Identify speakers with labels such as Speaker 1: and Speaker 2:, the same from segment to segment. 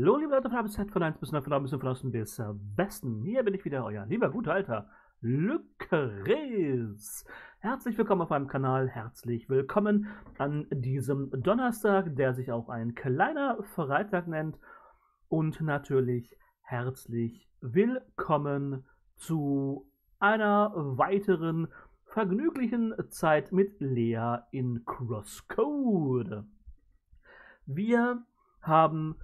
Speaker 1: Hallo liebe Leute von A bis Z, von 1 bis 9, von A bis 5, von Osten bis Westen. Hier bin ich wieder, euer lieber guter Alter Lückeris. Herzlich willkommen auf meinem Kanal, herzlich willkommen an diesem Donnerstag, der sich auch ein kleiner Freitag nennt. Und natürlich herzlich willkommen zu einer weiteren vergnüglichen Zeit mit Lea in Crosscode. Wir haben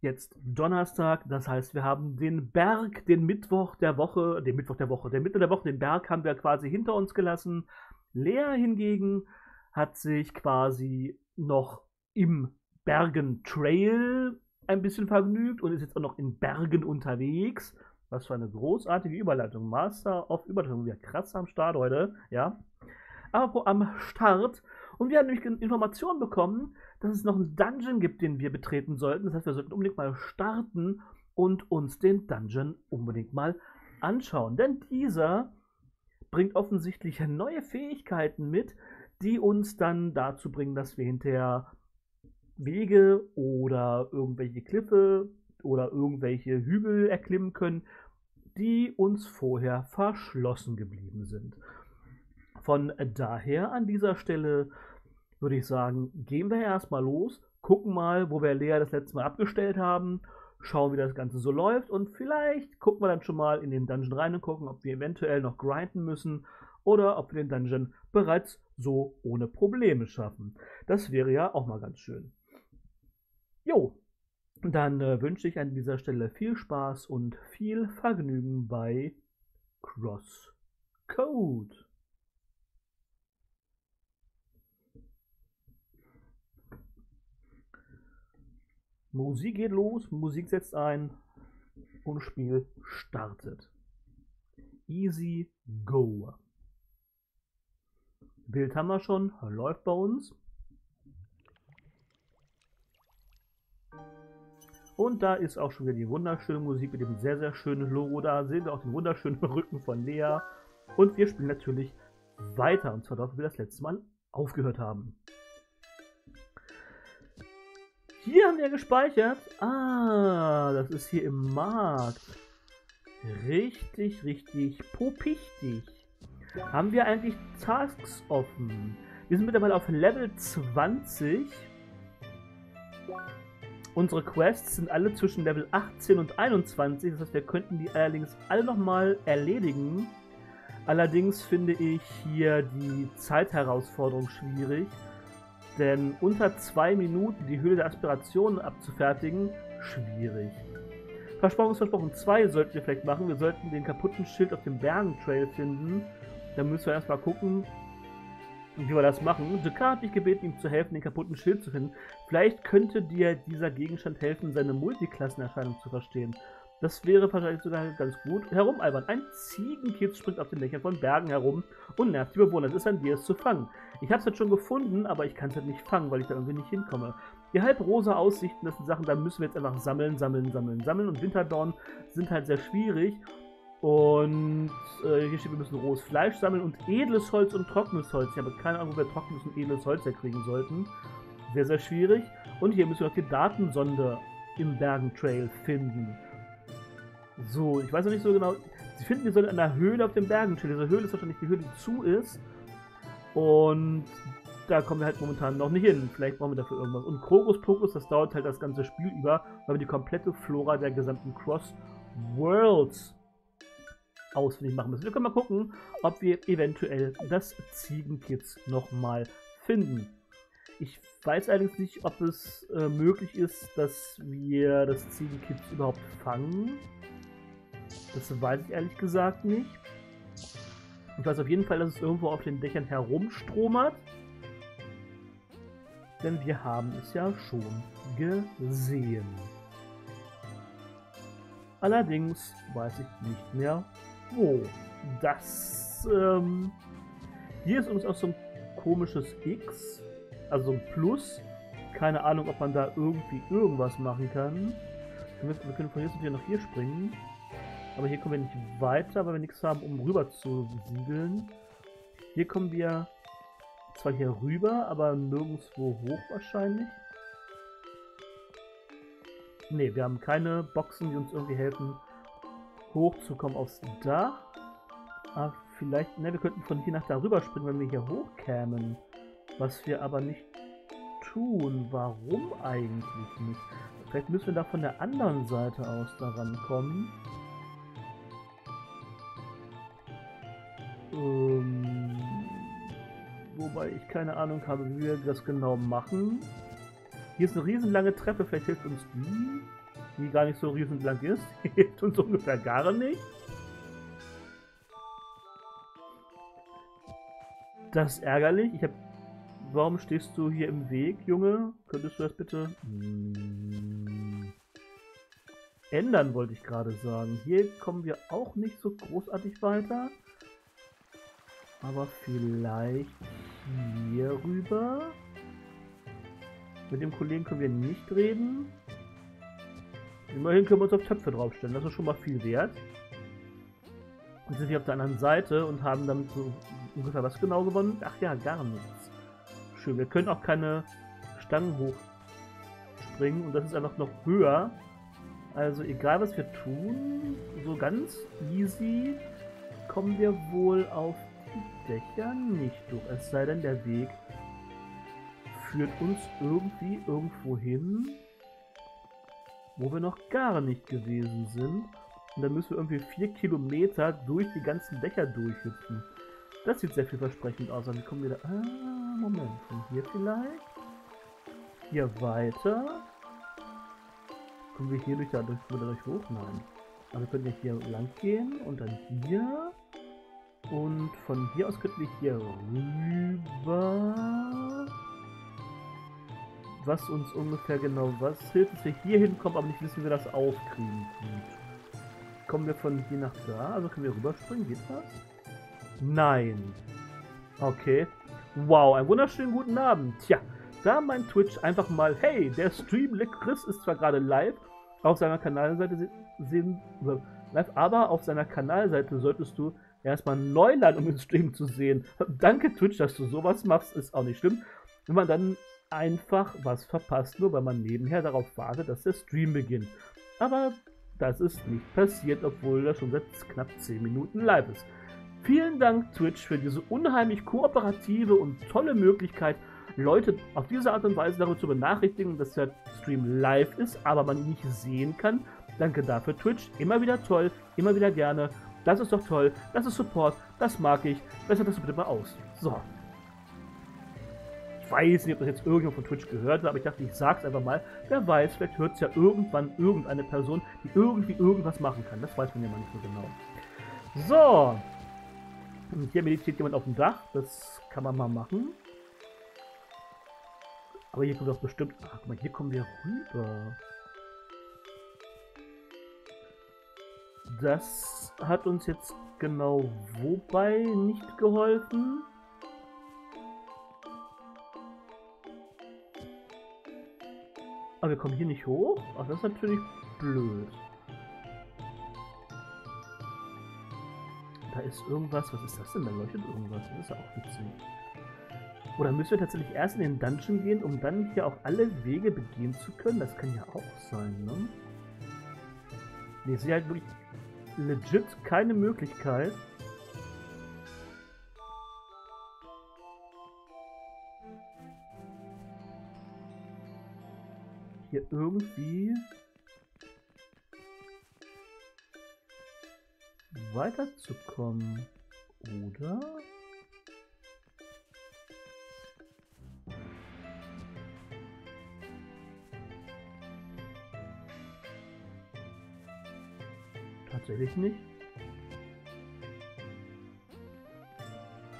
Speaker 1: jetzt Donnerstag, das heißt, wir haben den Berg, den Mittwoch der Woche, den Mittwoch der Woche, den Mitte der Woche, den Berg haben wir quasi hinter uns gelassen. Lea hingegen hat sich quasi noch im Bergen Trail ein bisschen vergnügt und ist jetzt auch noch in Bergen unterwegs. Was für eine großartige Überleitung. Master of Überleitung. Wir krass am Start heute, ja. Aber am Start. Und wir haben nämlich Informationen bekommen, dass es noch einen Dungeon gibt, den wir betreten sollten. Das heißt, wir sollten unbedingt mal starten und uns den Dungeon unbedingt mal anschauen. Denn dieser bringt offensichtlich neue Fähigkeiten mit, die uns dann dazu bringen, dass wir hinterher Wege oder irgendwelche Kliffe oder irgendwelche Hügel erklimmen können, die uns vorher verschlossen geblieben sind. Von daher an dieser Stelle würde ich sagen, gehen wir erstmal los, gucken mal, wo wir Lea das letzte Mal abgestellt haben, schauen, wie das Ganze so läuft und vielleicht gucken wir dann schon mal in den Dungeon rein und gucken, ob wir eventuell noch grinden müssen oder ob wir den Dungeon bereits so ohne Probleme schaffen. Das wäre ja auch mal ganz schön. Jo, dann äh, wünsche ich an dieser Stelle viel Spaß und viel Vergnügen bei Crosscode. Musik geht los, Musik setzt ein und Spiel startet. Easy Go. Bild haben wir schon, läuft bei uns. Und da ist auch schon wieder die wunderschöne Musik mit dem sehr, sehr schönen Logo. Da sehen wir auch den wunderschönen Rücken von Lea. Und wir spielen natürlich weiter. Und zwar dort, wo wir das letzte Mal aufgehört haben. Hier haben wir gespeichert. Ah, das ist hier im Markt. Richtig, richtig popichtig. Haben wir eigentlich Tasks offen? Wir sind mittlerweile auf Level 20. Unsere Quests sind alle zwischen Level 18 und 21. Das heißt, wir könnten die allerdings alle nochmal erledigen. Allerdings finde ich hier die Zeitherausforderung schwierig. Denn unter zwei Minuten die Höhle der Aspirationen abzufertigen, schwierig. Versprochen ist versprochen. Zwei sollten wir vielleicht machen. Wir sollten den kaputten Schild auf dem Bergentrail finden. Da müssen wir erstmal gucken, wie wir das machen. Jakar hat dich gebeten, ihm zu helfen, den kaputten Schild zu finden. Vielleicht könnte dir dieser Gegenstand helfen, seine Multiklassenerscheinung zu verstehen. Das wäre wahrscheinlich sogar ganz gut. Herumalbern. Ein Ziegenkitz springt auf den Dächern von Bergen herum und nervt die Bewohner. Es ist an dir, es zu fangen. Ich habe es jetzt schon gefunden, aber ich kann es halt nicht fangen, weil ich da irgendwie nicht hinkomme. Die halb rosa Aussichten, das sind Sachen, da müssen wir jetzt einfach sammeln, sammeln, sammeln, sammeln. Und Winterdorn sind halt sehr schwierig. Und äh, hier steht, wir müssen rohes Fleisch sammeln und edles Holz und trockenes Holz. Ich habe keine Ahnung, wo wir trockenes und edles Holz herkriegen sollten. Sehr, sehr schwierig. Und hier müssen wir noch die Datensonde im Bergentrail finden. So, ich weiß noch nicht so genau. Sie finden, wir sollen an der Höhle auf dem Bergentrail. Diese Höhle ist wahrscheinlich die Höhle, die zu ist. Und da kommen wir halt momentan noch nicht hin. Vielleicht brauchen wir dafür irgendwas. Und Krokus Pokus, das dauert halt das ganze Spiel über, weil wir die komplette Flora der gesamten Cross Worlds ausfindig machen müssen. Wir können mal gucken, ob wir eventuell das Ziegenkitz nochmal finden. Ich weiß allerdings nicht, ob es äh, möglich ist, dass wir das Ziegenkitz überhaupt fangen. Das weiß ich ehrlich gesagt nicht. Ich weiß auf jeden Fall, dass es irgendwo auf den Dächern herumstromert. Denn wir haben es ja schon gesehen. Allerdings weiß ich nicht mehr, wo. Das, ähm, hier ist uns auch so ein komisches X, also ein Plus. Keine Ahnung, ob man da irgendwie irgendwas machen kann. Wir können von hier nach hier springen. Aber hier kommen wir nicht weiter, weil wir nichts haben, um rüber zu siedeln. Hier kommen wir zwar hier rüber, aber nirgendwo hoch wahrscheinlich. Ne, wir haben keine Boxen, die uns irgendwie helfen, hochzukommen aufs Dach. Aber vielleicht, ne, wir könnten von hier nach da rüber springen, wenn wir hier hochkämen. Was wir aber nicht tun. Warum eigentlich nicht? Vielleicht müssen wir da von der anderen Seite aus daran kommen. Ähm, wobei ich keine Ahnung habe, wie wir das genau machen. Hier ist eine riesenlange Treppe, vielleicht hilft uns die, die gar nicht so riesenlang ist. Hilft uns ungefähr gar nicht. Das ist ärgerlich. Ich habe Warum stehst du hier im Weg, Junge? Könntest du das bitte hm, ändern, wollte ich gerade sagen. Hier kommen wir auch nicht so großartig weiter. Aber vielleicht hier rüber. Mit dem Kollegen können wir nicht reden. Immerhin können wir uns auf Töpfe draufstellen. Das ist schon mal viel wert. Und sind wir auf der anderen Seite und haben damit so ungefähr was genau gewonnen? Ach ja, gar nichts schön. Wir können auch keine Stangen hochspringen und das ist einfach noch höher. Also egal was wir tun, so ganz easy kommen wir wohl auf die Dächer nicht durch. Es sei denn, der Weg führt uns irgendwie irgendwo hin, wo wir noch gar nicht gewesen sind. Und dann müssen wir irgendwie vier Kilometer durch die ganzen Dächer durchhüpfen. Das sieht sehr vielversprechend aus. wie kommen wir da... Ah, Moment, von hier vielleicht? Hier weiter? Kommen wir hier durch, da durch, durch hoch? Nein. Aber wir können ja hier lang gehen und dann hier. Und von hier aus könnten wir hier rüber. Was uns ungefähr genau was hilft, dass wir hier hinkommen, aber nicht wissen, wie wir das aufkriegen. Gut. Kommen wir von hier nach da? Also können wir rüberspringen? Geht das? Nein. Okay. Wow, einen wunderschönen guten Abend. Tja, da mein Twitch einfach mal, hey, der Stream Chris ist zwar gerade live auf seiner Kanalseite sehen, live, aber auf seiner Kanalseite solltest du erstmal neu laden, um den Stream zu sehen. Danke Twitch, dass du sowas machst, ist auch nicht schlimm. Wenn man dann einfach was verpasst, nur weil man nebenher darauf wartet, dass der Stream beginnt. Aber das ist nicht passiert, obwohl er schon seit knapp 10 Minuten live ist. Vielen Dank Twitch für diese unheimlich kooperative und tolle Möglichkeit, Leute auf diese Art und Weise darüber zu benachrichtigen, dass der Stream live ist, aber man ihn nicht sehen kann. Danke dafür Twitch. Immer wieder toll, immer wieder gerne. Das ist doch toll. Das ist Support. Das mag ich. Besser das bitte mal aus. So. Ich weiß nicht, ob das jetzt irgendjemand von Twitch gehört hat, aber ich dachte, ich sag's einfach mal. Wer weiß, vielleicht hört es ja irgendwann irgendeine Person, die irgendwie irgendwas machen kann. Das weiß man ja mal nicht so genau. So. Und hier meditiert jemand auf dem Dach. Das kann man mal machen. Aber hier kommt doch bestimmt... Ach, guck mal, hier kommen wir rüber. Das hat uns jetzt genau wobei nicht geholfen. Aber wir kommen hier nicht hoch? Ach, das ist natürlich blöd. Da ist irgendwas. Was ist das denn? Da leuchtet irgendwas. Das ist ja auch witzig. Oder müssen wir tatsächlich erst in den Dungeon gehen, um dann hier auch alle Wege begehen zu können? Das kann ja auch sein, ne? Ne, sehe halt wirklich legit keine Möglichkeit. Hier irgendwie weiterzukommen. Oder? Tatsächlich nicht.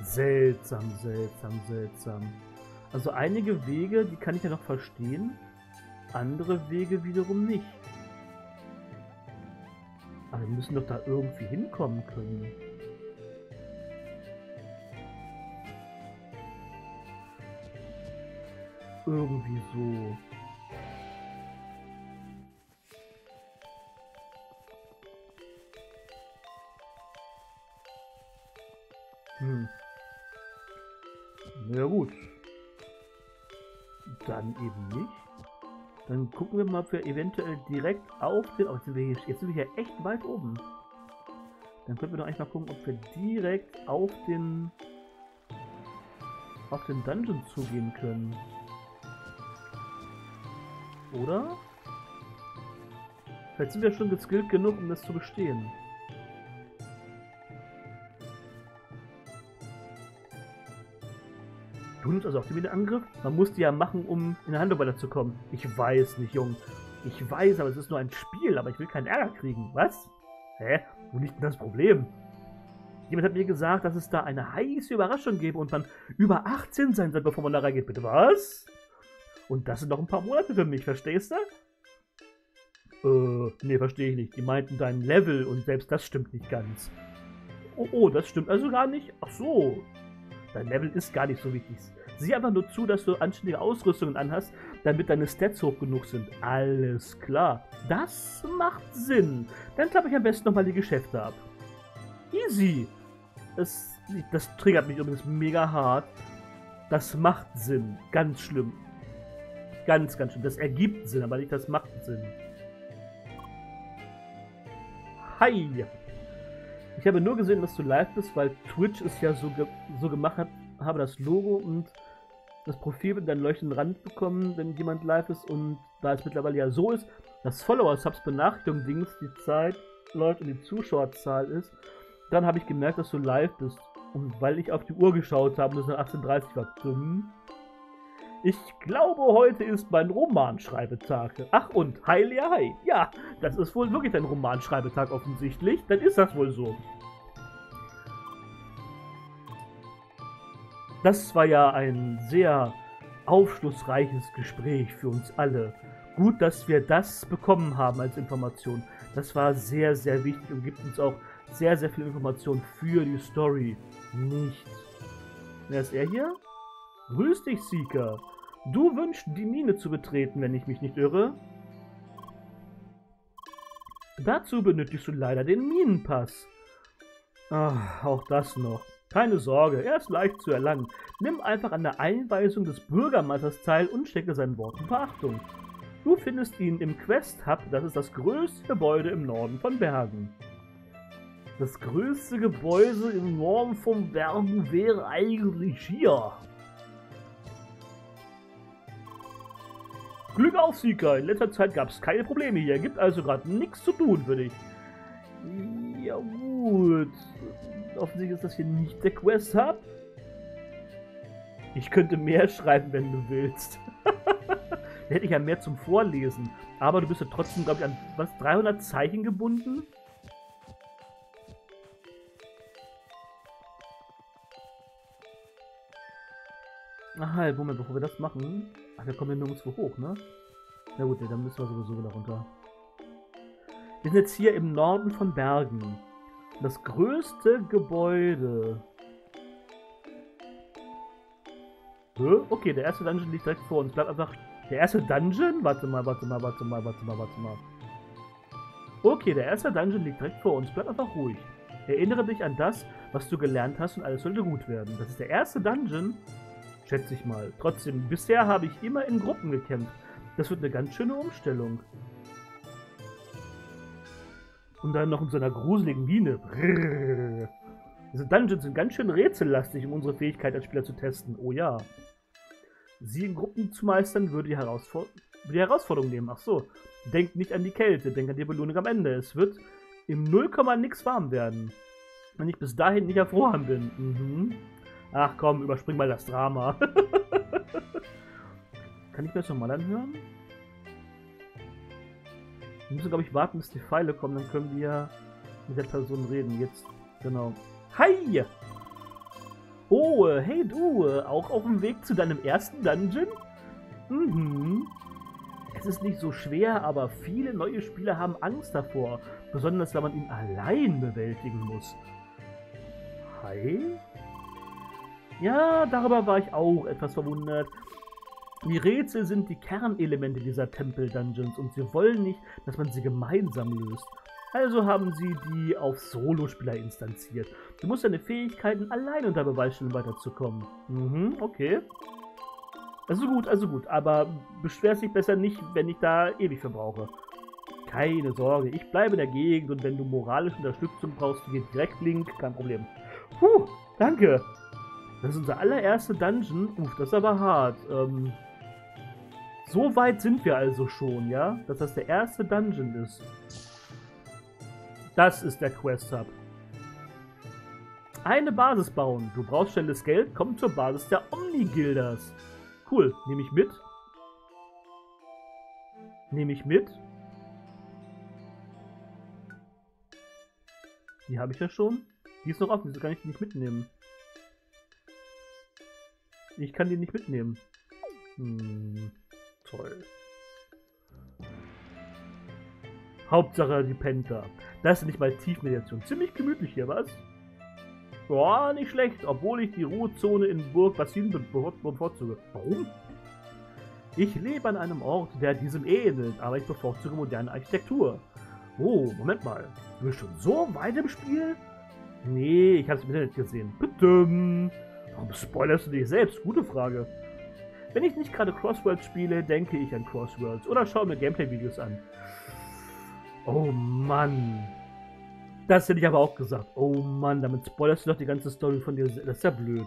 Speaker 1: Seltsam, seltsam, seltsam. Also einige Wege, die kann ich ja noch verstehen. Andere Wege wiederum nicht. Aber wir müssen doch da irgendwie hinkommen können. Irgendwie so. Gucken wir mal, ob wir eventuell direkt auf den... Oh, jetzt sind wir hier, jetzt sind wir hier echt weit oben. Dann könnten wir doch eigentlich mal gucken, ob wir direkt auf den... auf den Dungeon zugehen können. Oder? Vielleicht sind wir schon geskillt genug, um das zu bestehen. Nimmst also auch den Angriff? Man muss die ja machen, um in der Handel weiterzukommen. Ich weiß nicht, Jung. Ich weiß, aber es ist nur ein Spiel, aber ich will keinen Ärger kriegen. Was? Hä? Wo liegt denn das Problem? Jemand hat mir gesagt, dass es da eine heiße Überraschung gäbe und man über 18 sein soll, bevor man da reingeht. Bitte was? Und das sind noch ein paar Monate für mich, verstehst du? Äh, nee, verstehe ich nicht. Die meinten dein Level und selbst das stimmt nicht ganz. Oh, oh, das stimmt also gar nicht? Ach so. Dein Level ist gar nicht so wichtig. Sieh einfach nur zu, dass du anständige Ausrüstungen anhast, damit deine Stats hoch genug sind. Alles klar. Das macht Sinn. Dann klappe ich am besten nochmal die Geschäfte ab. Easy. Das, das triggert mich übrigens mega hart. Das macht Sinn. Ganz schlimm. Ganz, ganz schlimm. Das ergibt Sinn, aber nicht das macht Sinn. Hi! Ich habe nur gesehen, dass du live bist, weil Twitch es ja so, ge so gemacht hat, habe das Logo und das Profil mit einem leuchtenden Rand bekommen, wenn jemand live ist. Und da es mittlerweile ja so ist, dass Follower-Subs Benachrichtigung Dings die Zeit läuft und die Zuschauerzahl ist, dann habe ich gemerkt, dass du live bist. Und weil ich auf die Uhr geschaut habe es nach 18.30 war. Dumm. Ich glaube, heute ist mein Romanschreibetag. Ach und, heil ja hi. Ja, das ist wohl wirklich dein Romanschreibetag offensichtlich. Dann ist das wohl so. Das war ja ein sehr aufschlussreiches Gespräch für uns alle. Gut, dass wir das bekommen haben als Information. Das war sehr, sehr wichtig und gibt uns auch sehr, sehr viel Information für die Story. Nichts. Wer ist er hier? Grüß dich, Seeker. Du wünschst, die Mine zu betreten, wenn ich mich nicht irre. Dazu benötigst du leider den Minenpass. Ach, auch das noch. Keine Sorge, er ist leicht zu erlangen. Nimm einfach an der Einweisung des Bürgermeisters teil und stecke seinen Worten Beachtung. Du findest ihn im Quest Hub, das ist das größte Gebäude im Norden von Bergen. Das größte Gebäude im Norden von Bergen wäre eigentlich hier. Glück auf, Seeker. In letzter Zeit gab es keine Probleme hier. Gibt also gerade nichts zu tun für dich. Ja gut offensichtlich ist das hier nicht der Quest Hub. Ich könnte mehr schreiben, wenn du willst. da hätte ich ja mehr zum Vorlesen. Aber du bist ja trotzdem, glaube ich, an was 300 Zeichen gebunden. Aha, Moment, bevor wir das machen. Ach, wir kommen ja nirgendwo hoch, ne? Na gut, dann müssen wir sowieso wieder runter. Wir sind jetzt hier im Norden von Bergen. Das größte Gebäude. Hä? Okay, der erste Dungeon liegt direkt vor uns. Bleib einfach. Der erste Dungeon? Warte mal, warte mal, warte mal, warte mal, warte mal. Okay, der erste Dungeon liegt direkt vor uns. Bleib einfach ruhig. Erinnere dich an das, was du gelernt hast und alles sollte gut werden. Das ist der erste Dungeon, schätze ich mal. Trotzdem, bisher habe ich immer in Gruppen gekämpft. Das wird eine ganz schöne Umstellung. Und dann noch in so einer gruseligen Mine. Diese Dungeons sind ganz schön rätsellastig, um unsere Fähigkeit als Spieler zu testen. Oh ja. Sie in Gruppen zu meistern, würde die, Herausfor die Herausforderung nehmen. Ach so. Denkt nicht an die Kälte, denkt an die Belohnung am Ende. Es wird im 0, nix warm werden. Wenn ich bis dahin nicht erfroren bin. Mhm. Ach komm, überspring mal das Drama. Kann ich mir das nochmal anhören? Wir müssen, glaube ich, warten, bis die Pfeile kommen, dann können wir mit der Person reden. Jetzt, genau. Hi! Oh, hey du, auch auf dem Weg zu deinem ersten Dungeon? Mhm. Es ist nicht so schwer, aber viele neue Spieler haben Angst davor. Besonders, wenn man ihn allein bewältigen muss. Hi? Ja, darüber war ich auch etwas verwundert. Die Rätsel sind die Kernelemente dieser Tempel-Dungeons und sie wollen nicht, dass man sie gemeinsam löst. Also haben sie die auf Solospieler instanziert. Du musst deine Fähigkeiten allein unter Beweis stellen, weiterzukommen. Mhm, okay. Also gut, also gut, aber beschwer dich besser nicht, wenn ich da ewig verbrauche. Keine Sorge, ich bleibe in der Gegend und wenn du moralische Unterstützung brauchst, geht direkt Link, kein Problem. Puh, danke. Das ist unser allererster Dungeon. Uff, das ist aber hart. Ähm, so weit sind wir also schon, ja? Dass das der erste Dungeon ist. Das ist der Quest Hub. Eine Basis bauen. Du brauchst schnelles Geld. Komm zur Basis der Omni-Gilders. Cool. Nehme ich mit. Nehme ich mit. Die habe ich ja schon. Die ist noch offen. Wieso kann ich die nicht mitnehmen? Ich kann die nicht mitnehmen. Hm, toll. Hauptsache die Penta. Das ist nicht mal Tiefmediation. Ziemlich gemütlich hier, was? Boah, nicht schlecht, obwohl ich die Ruhezone in Burg Bassin bevorzuge. Warum? Ich lebe an einem Ort, der diesem ähnelt, aber ich bevorzuge moderne Architektur. Oh, Moment mal. Du bist schon so weit im Spiel? Nee, ich hab's im Internet gesehen. Bitte. Warum spoilerst du dich selbst? Gute Frage. Wenn ich nicht gerade Crossworlds spiele, denke ich an Crossworlds oder schaue mir Gameplay-Videos an. Oh Mann. Das hätte ich aber auch gesagt. Oh Mann, damit spoilerst du doch die ganze Story von dir. Das ist ja blöd.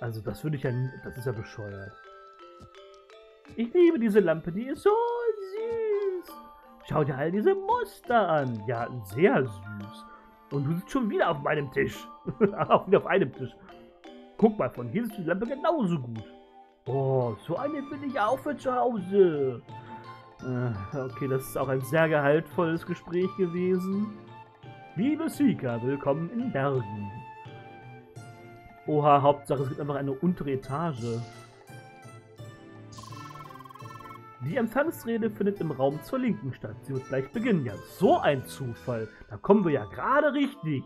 Speaker 1: Also das würde ich ja... Das ist ja bescheuert. Ich liebe diese Lampe, die ist so süß. Schau dir all diese Muster an. Ja, sehr süß. Und du sitzt schon wieder auf meinem Tisch. auch wieder auf einem Tisch. Guck mal, von hier ist die Lampe genauso gut. Oh, so eine bin ich auch für zu Hause. Äh, okay, das ist auch ein sehr gehaltvolles Gespräch gewesen. Liebe Sika, willkommen in Bergen. Oha, Hauptsache es gibt einfach eine untere Etage. Die Empfangsrede findet im Raum zur Linken statt. Sie wird gleich beginnen. Ja, so ein Zufall. Da kommen wir ja gerade richtig.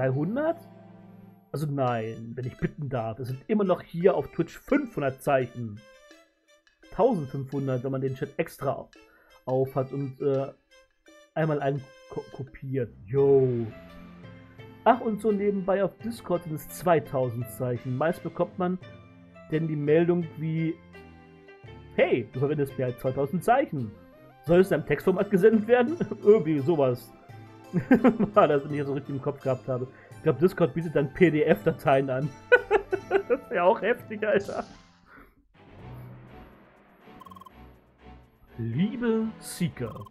Speaker 1: 300? Also nein, wenn ich bitten darf. Es sind immer noch hier auf Twitch 500 Zeichen. 1500, wenn man den Chat extra auf hat und äh, einmal einen ko kopiert. Yo. Ach, und so nebenbei auf Discord sind es 2000 Zeichen. Meist bekommt man denn die Meldung wie Hey, du verwendest mehr als 2000 Zeichen. Soll es in einem Textformat gesendet werden? Irgendwie sowas. War das, das so richtig im Kopf gehabt habe. Ich glaube, Discord bietet dann PDF-Dateien an. das ja auch heftig, Alter. Liebe Seeker,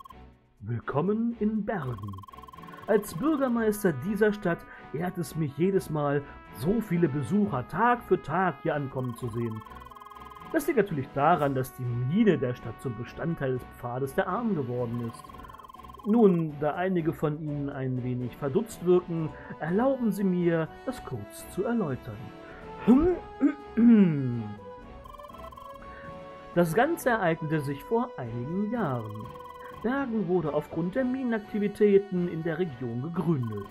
Speaker 1: willkommen in Bergen. Als Bürgermeister dieser Stadt ehrt es mich jedes Mal, so viele Besucher Tag für Tag hier ankommen zu sehen. Das liegt natürlich daran, dass die Mine der Stadt zum Bestandteil des Pfades der Armen geworden ist. Nun, da einige von Ihnen ein wenig verdutzt wirken, erlauben Sie mir, das kurz zu erläutern. Das Ganze ereignete sich vor einigen Jahren. Bergen wurde aufgrund der Minenaktivitäten in der Region gegründet.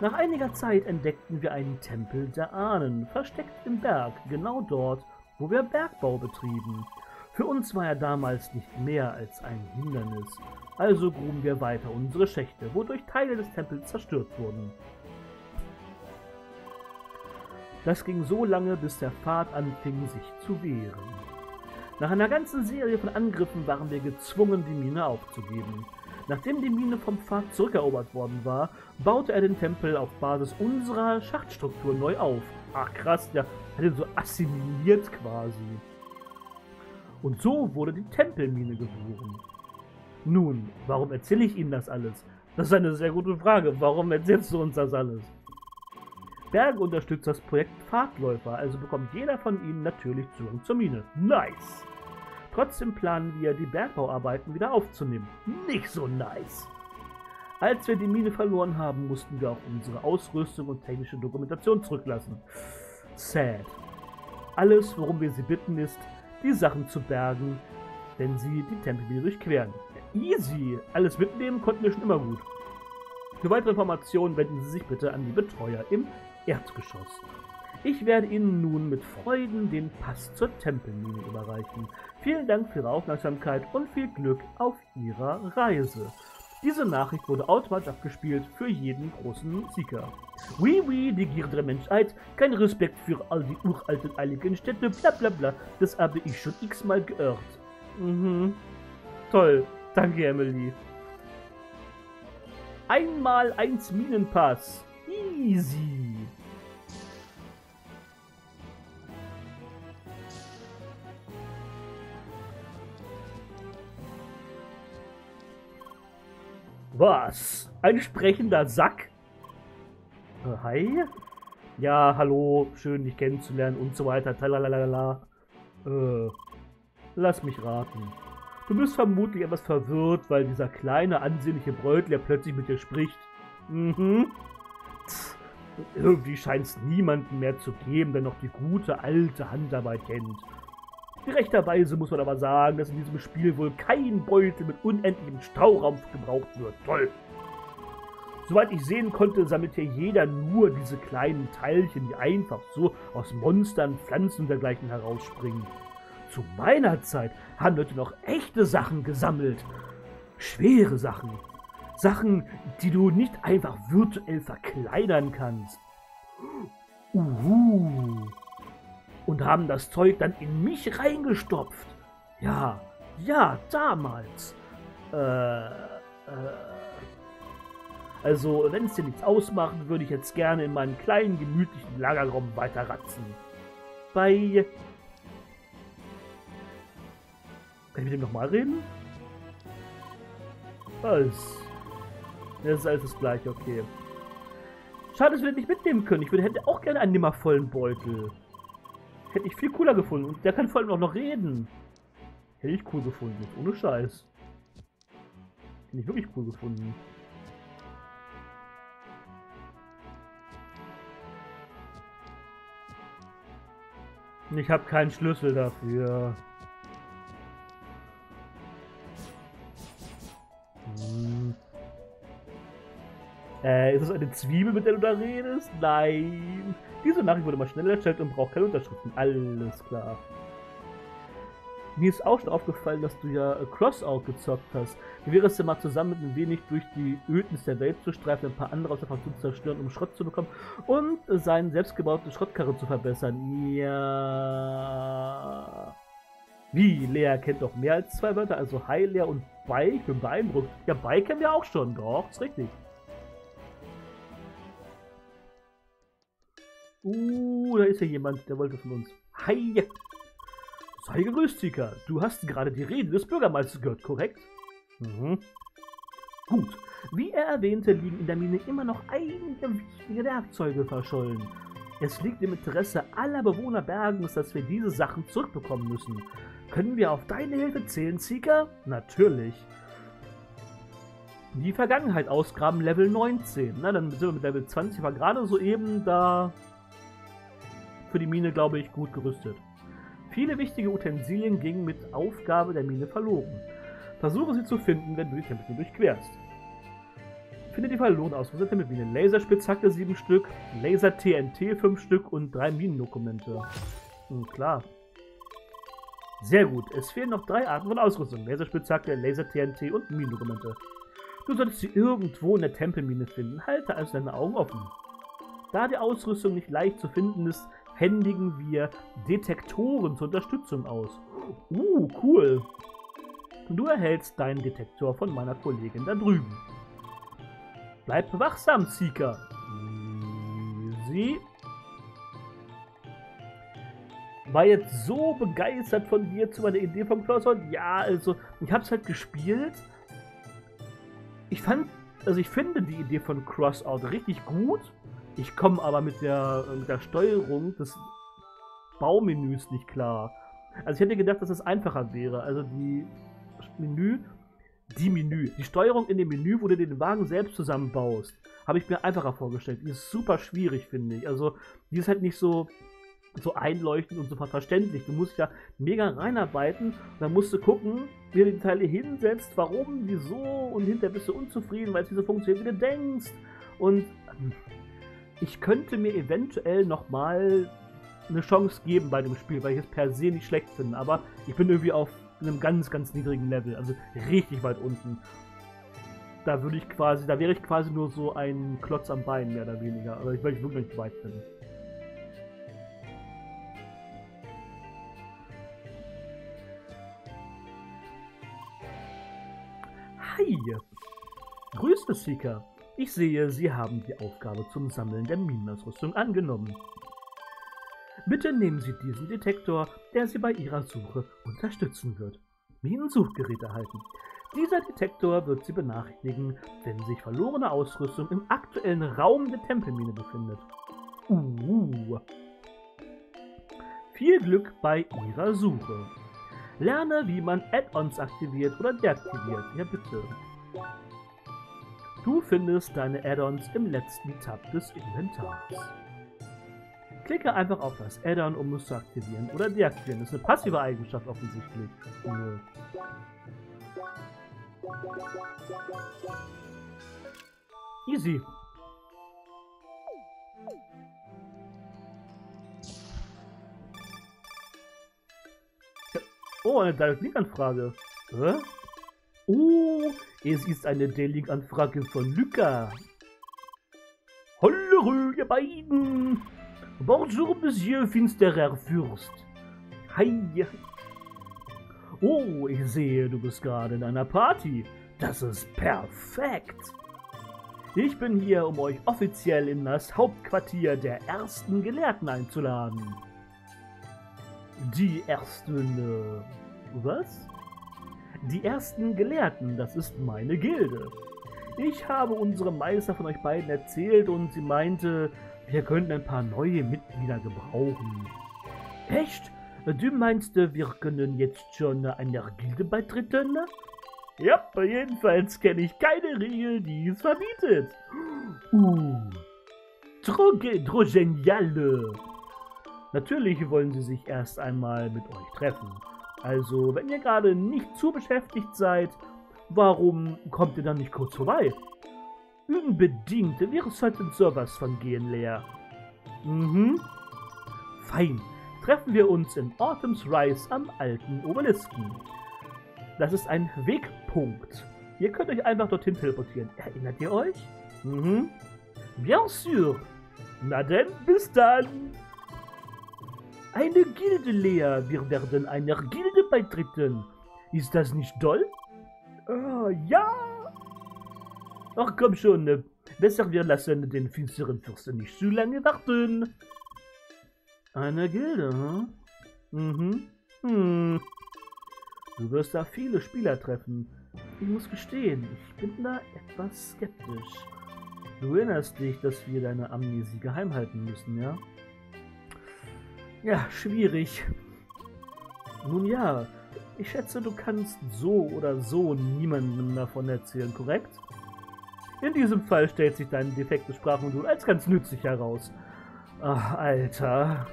Speaker 1: Nach einiger Zeit entdeckten wir einen Tempel der Ahnen, versteckt im Berg, genau dort, wo wir Bergbau betrieben. Für uns war er damals nicht mehr als ein Hindernis, also gruben wir weiter unsere Schächte, wodurch Teile des Tempels zerstört wurden. Das ging so lange, bis der Pfad anfing, sich zu wehren. Nach einer ganzen Serie von Angriffen waren wir gezwungen, die Mine aufzugeben. Nachdem die Mine vom Pfad zurückerobert worden war, baute er den Tempel auf Basis unserer Schachtstruktur neu auf. Ach krass, der hat ihn so assimiliert quasi. Und so wurde die Tempelmine geboren. Nun, warum erzähle ich Ihnen das alles? Das ist eine sehr gute Frage. Warum erzählst du uns das alles? Berge unterstützt das Projekt Pfadläufer, also bekommt jeder von ihnen natürlich Zugang zur Mine. Nice! Trotzdem planen wir, die Bergbauarbeiten wieder aufzunehmen. Nicht so nice. Als wir die Mine verloren haben, mussten wir auch unsere Ausrüstung und technische Dokumentation zurücklassen. Sad. Alles, worum wir sie bitten, ist, die Sachen zu bergen, wenn sie die Tempelmine durchqueren. Easy. Alles mitnehmen konnten wir schon immer gut. Für weitere Informationen wenden Sie sich bitte an die Betreuer im Erdgeschoss. Ich werde Ihnen nun mit Freuden den Pass zur Tempelmine überreichen. Vielen Dank für Ihre Aufmerksamkeit und viel Glück auf Ihrer Reise. Diese Nachricht wurde automatisch abgespielt für jeden großen Seeker. Oui, oui, die Gier der Menschheit, kein Respekt für all die uralten heiligen Städte, bla bla bla, das habe ich schon x-mal gehört. Mhm. Toll, danke Emily. Einmal eins Minenpass. Easy. Was? Ein sprechender Sack? Hi? Ja, hallo, schön dich kennenzulernen und so weiter. Talalala. Äh, lass mich raten. Du bist vermutlich etwas verwirrt, weil dieser kleine, ansehnliche Bräutler plötzlich mit dir spricht. Mhm. Tch, irgendwie scheint es niemanden mehr zu geben, der noch die gute alte Handarbeit kennt. Gerechterweise muss man aber sagen, dass in diesem Spiel wohl kein Beutel mit unendlichem Stauraum gebraucht wird. Toll! Soweit ich sehen konnte, sammelt hier jeder nur diese kleinen Teilchen, die einfach so aus Monstern, Pflanzen und dergleichen herausspringen. Zu meiner Zeit haben Leute noch echte Sachen gesammelt. Schwere Sachen. Sachen, die du nicht einfach virtuell verkleinern kannst. Uhu und haben das Zeug dann in mich reingestopft. Ja, ja, damals. Äh, äh. Also, wenn es dir nichts ausmacht, würde ich jetzt gerne in meinen kleinen, gemütlichen Lagerraum weiter ratzen. Kann ich mit dem nochmal reden? Was? Das ist alles das gleiche, okay. Schade, dass wir den nicht mitnehmen können. Ich würde, hätte auch gerne einen nimmervollen Beutel. Hätte ich viel cooler gefunden. Und der kann vor allem auch noch reden. Hätte ich cool gefunden. Ohne Scheiß. Hätte ich wirklich cool gefunden. Ich habe keinen Schlüssel dafür. Äh, ist das eine Zwiebel, mit der du da redest? Nein. Diese Nachricht wurde mal schnell erstellt und braucht keine Unterschriften. Alles klar. Mir ist auch schon aufgefallen, dass du ja Crossout gezockt hast. Wie wäre es denn mal zusammen mit ein wenig durch die Ödnis der Welt zu streifen, ein paar andere aus der Fraktion zu zerstören, um Schrott zu bekommen und seinen selbstgebauten Schrottkarre zu verbessern? Ja. Wie? Lea kennt doch mehr als zwei Wörter, also Hi Lea und Bye. Ich bin beeindruckt. Ja, Bye kennen wir auch schon. Doch, ist richtig. Uh, da ist ja jemand, der wollte von uns. Hi! Sei gegrüßt, Zika. Du hast gerade die Rede des Bürgermeisters gehört, korrekt? Mhm. Gut. Wie er erwähnte, liegen in der Mine immer noch einige wichtige Werkzeuge verschollen. Es liegt im Interesse aller Bewohner Bergens, dass wir diese Sachen zurückbekommen müssen. Können wir auf deine Hilfe zählen, Zika? Natürlich. Die Vergangenheit ausgraben, Level 19. Na, dann sind wir mit Level 20, war gerade soeben da für die Mine, glaube ich, gut gerüstet. Viele wichtige Utensilien gingen mit Aufgabe der Mine verloren. Versuche sie zu finden, wenn du die Tempelmine durchquerst. Finde die verlorenen Ausrüstung der Tempelmine. Laserspitzhacke 7 Stück, Laser TNT 5 Stück und 3 Minendokumente. Hm, klar. Sehr gut. Es fehlen noch drei Arten von Ausrüstung. Laserspitzhacke, Laser TNT und Minendokumente. Du solltest sie irgendwo in der Tempelmine finden. Halte also deine Augen offen. Da die Ausrüstung nicht leicht zu finden ist, händigen wir Detektoren zur Unterstützung aus. Uh, cool. Du erhältst deinen Detektor von meiner Kollegin da drüben. Bleib wachsam, Seeker. Sie war jetzt so begeistert von dir zu meiner Idee vom Crossword. Ja, also, ich habe es halt gespielt. Ich fand, also ich finde die Idee von Crossout richtig gut. Ich komme aber mit der, mit der Steuerung des Baumenüs nicht klar. Also ich hätte gedacht, dass es einfacher wäre. Also die Menü, die Menü, die Steuerung in dem Menü, wo du den Wagen selbst zusammenbaust, habe ich mir einfacher vorgestellt. Die ist super schwierig, finde ich. Also die ist halt nicht so so einleuchtend und so verständlich. Du musst ja mega reinarbeiten. Dann musst du gucken, wie du die Teile hinsetzt, warum, wieso und hinterher bist du unzufrieden, weil es diese funktioniert, wie du denkst. Und ähm, ich könnte mir eventuell nochmal eine Chance geben bei dem Spiel, weil ich es per se nicht schlecht finde. Aber ich bin irgendwie auf einem ganz, ganz niedrigen Level, also richtig weit unten. Da würde ich quasi, da wäre ich quasi nur so ein Klotz am Bein, mehr oder weniger. Aber ich, weil ich wirklich nicht weit bin. Hi! Grüße, Seeker. Ich sehe, Sie haben die Aufgabe zum Sammeln der Minenausrüstung angenommen. Bitte nehmen Sie diesen Detektor, der Sie bei Ihrer Suche unterstützen wird. Minensuchgerät erhalten. Dieser Detektor wird Sie benachrichtigen, wenn sich verlorene Ausrüstung im aktuellen Raum der Tempelmine befindet. Uh. Viel Glück bei Ihrer Suche. Lerne, wie man Add-ons aktiviert oder deaktiviert. Ja, bitte. Du findest deine Add-ons im letzten Tab des Inventars. Klicke einfach auf das Add-on, um es zu aktivieren oder deaktivieren. Das ist eine passive Eigenschaft offensichtlich. Nö. Easy. Oh, eine Direct Link-Anfrage. Hä? Oh, es ist eine Daily-Anfrage von Luca. Hallo, ihr beiden. Bonjour, Monsieur finsterer Fürst. Hi. Oh, ich sehe, du bist gerade in einer Party. Das ist perfekt. Ich bin hier, um euch offiziell in das Hauptquartier der ersten Gelehrten einzuladen. Die ersten... Äh, was? Die ersten Gelehrten, das ist meine Gilde. Ich habe unserem Meister von euch beiden erzählt und sie meinte, wir könnten ein paar neue Mitglieder gebrauchen. Echt? Du meinst, wir können jetzt schon einer Gilde beitreten? Ja, jedenfalls kenne ich keine Regel, die es verbietet. Uh, Droge, Drogeniale. Natürlich wollen sie sich erst einmal mit euch treffen. Also, wenn ihr gerade nicht zu beschäftigt seid, warum kommt ihr dann nicht kurz vorbei? Unbedingt, wir sollten sowas von gehen, Lea. Mhm. Fein. Treffen wir uns in Autumn's Rise am alten Obelisken. Das ist ein Wegpunkt. Ihr könnt euch einfach dorthin teleportieren. Erinnert ihr euch? Mhm. Bien sûr. Na denn, bis dann. Eine Gilde, Lea. Wir werden einer Gilde beitreten. Ist das nicht toll? Oh, ja. Ach komm schon, besser wir lassen den finsteren Fürsten nicht zu lange warten. Eine Gilde, hm? Mhm. Hm. Du wirst da viele Spieler treffen. Ich muss gestehen, ich bin da etwas skeptisch. Du erinnerst dich, dass wir deine Amnesie geheim halten müssen, ja? Ja, schwierig. Nun ja, ich schätze, du kannst so oder so niemandem davon erzählen, korrekt? In diesem Fall stellt sich dein defektes Sprachmodul als ganz nützlich heraus. Ach, Alter.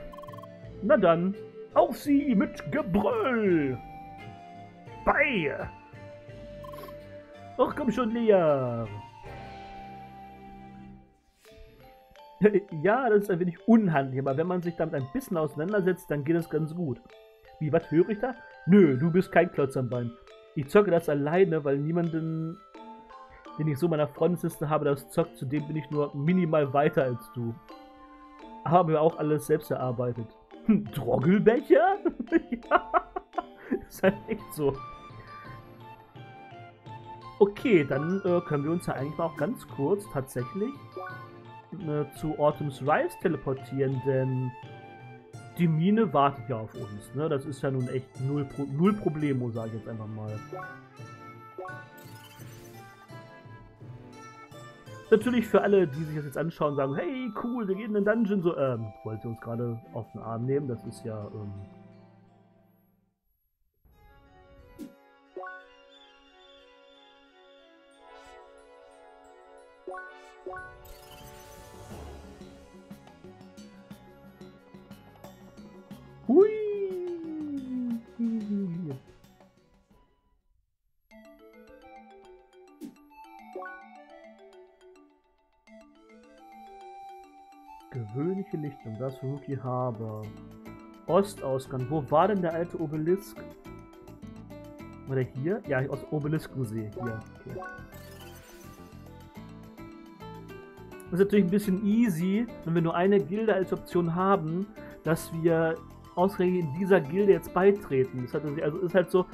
Speaker 1: Na dann, auf sie mit Gebrüll! Bei! Ach komm schon, Lea! Ja, das ist ein wenig unhandlich, aber wenn man sich damit ein bisschen auseinandersetzt, dann geht es ganz gut. Wie, was höre ich da? Nö, du bist kein Klotz am Bein. Ich zocke das alleine, weil niemanden den ich so meiner Freundesliste habe, das zockt, zudem bin ich nur minimal weiter als du. Haben wir auch alles selbst erarbeitet. Hm, Droggelbecher? ja, ist halt echt so. Okay, dann äh, können wir uns ja eigentlich mal auch ganz kurz tatsächlich äh, zu Autumn's Rise teleportieren, denn die Mine wartet ja auf uns. Ne? Das ist ja nun echt null, Pro null Problemo, sage ich jetzt einfach mal. Natürlich für alle, die sich das jetzt anschauen, sagen, hey, cool, wir gehen in den Dungeon, so, ähm, wollt ihr uns gerade auf den Arm nehmen? Das ist ja, ähm, das wirklich habe. Ostausgang. Wo war denn der alte Obelisk? Oder hier? Ja, aus Obelisk-Musee. Hier. Okay. Das ist natürlich ein bisschen easy, wenn wir nur eine Gilde als Option haben, dass wir ausgerechnet dieser Gilde jetzt beitreten. Das also ist halt so,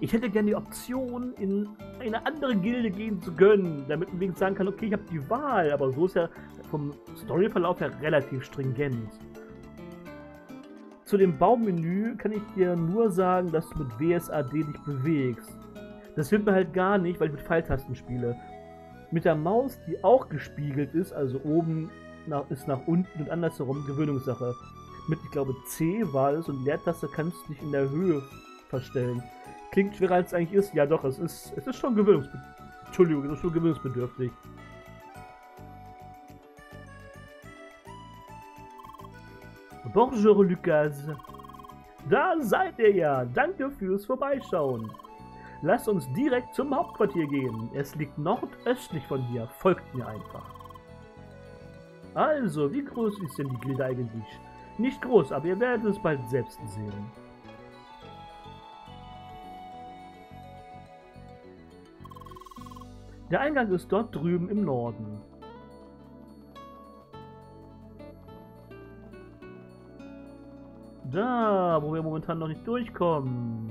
Speaker 1: ich hätte gerne die Option, in eine andere Gilde gehen zu können, damit man wenigstens sagen kann, okay, ich habe die Wahl, aber so ist ja vom Storyverlauf her relativ stringent. Zu dem Baummenü kann ich dir nur sagen, dass du mit WSAD dich bewegst. Das hilft mir halt gar nicht, weil ich mit Pfeiltasten spiele. Mit der Maus, die auch gespiegelt ist, also oben nach, ist nach unten und andersherum, Gewöhnungssache. Mit, ich glaube, C war es und Leertaste kannst du dich in der Höhe verstellen. Klingt schwerer als es eigentlich ist. Ja doch, es ist, es ist schon gewöhnungsbedürftig. Entschuldigung, es ist schon gewöhnungsbedürftig. Bonjour, Lucas. Da seid ihr ja. Danke fürs Vorbeischauen. Lasst uns direkt zum Hauptquartier gehen. Es liegt nordöstlich von hier. Folgt mir einfach. Also, wie groß ist denn die Gilde eigentlich? Nicht groß, aber ihr werdet es bald selbst sehen. Der Eingang ist dort drüben im Norden. Da, wo wir momentan noch nicht durchkommen.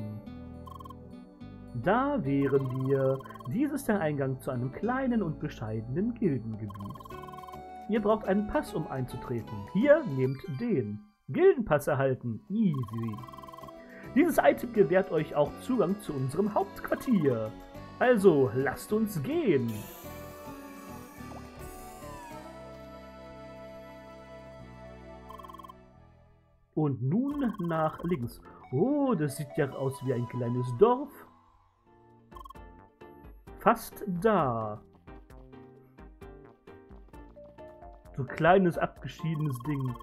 Speaker 1: Da wären wir. Dies ist der Eingang zu einem kleinen und bescheidenen Gildengebiet. Ihr braucht einen Pass, um einzutreten. Hier, nehmt den. Gildenpass erhalten. Easy. Dieses Item gewährt euch auch Zugang zu unserem Hauptquartier. Also, lasst uns gehen. Und nun nach links. Oh, das sieht ja aus wie ein kleines Dorf. Fast da. So kleines, abgeschiedenes Ding.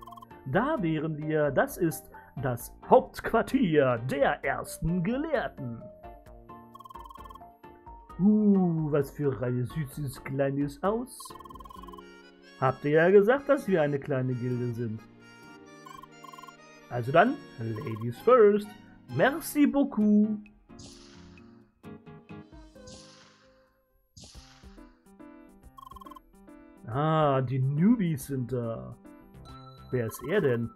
Speaker 1: Da wären wir. Das ist das Hauptquartier der ersten Gelehrten. Uh, was für ein süßes kleines Haus. Habt ihr ja gesagt, dass wir eine kleine Gilde sind. Also dann, Ladies first. Merci beaucoup. Ah, die Newbies sind da. Wer ist er denn?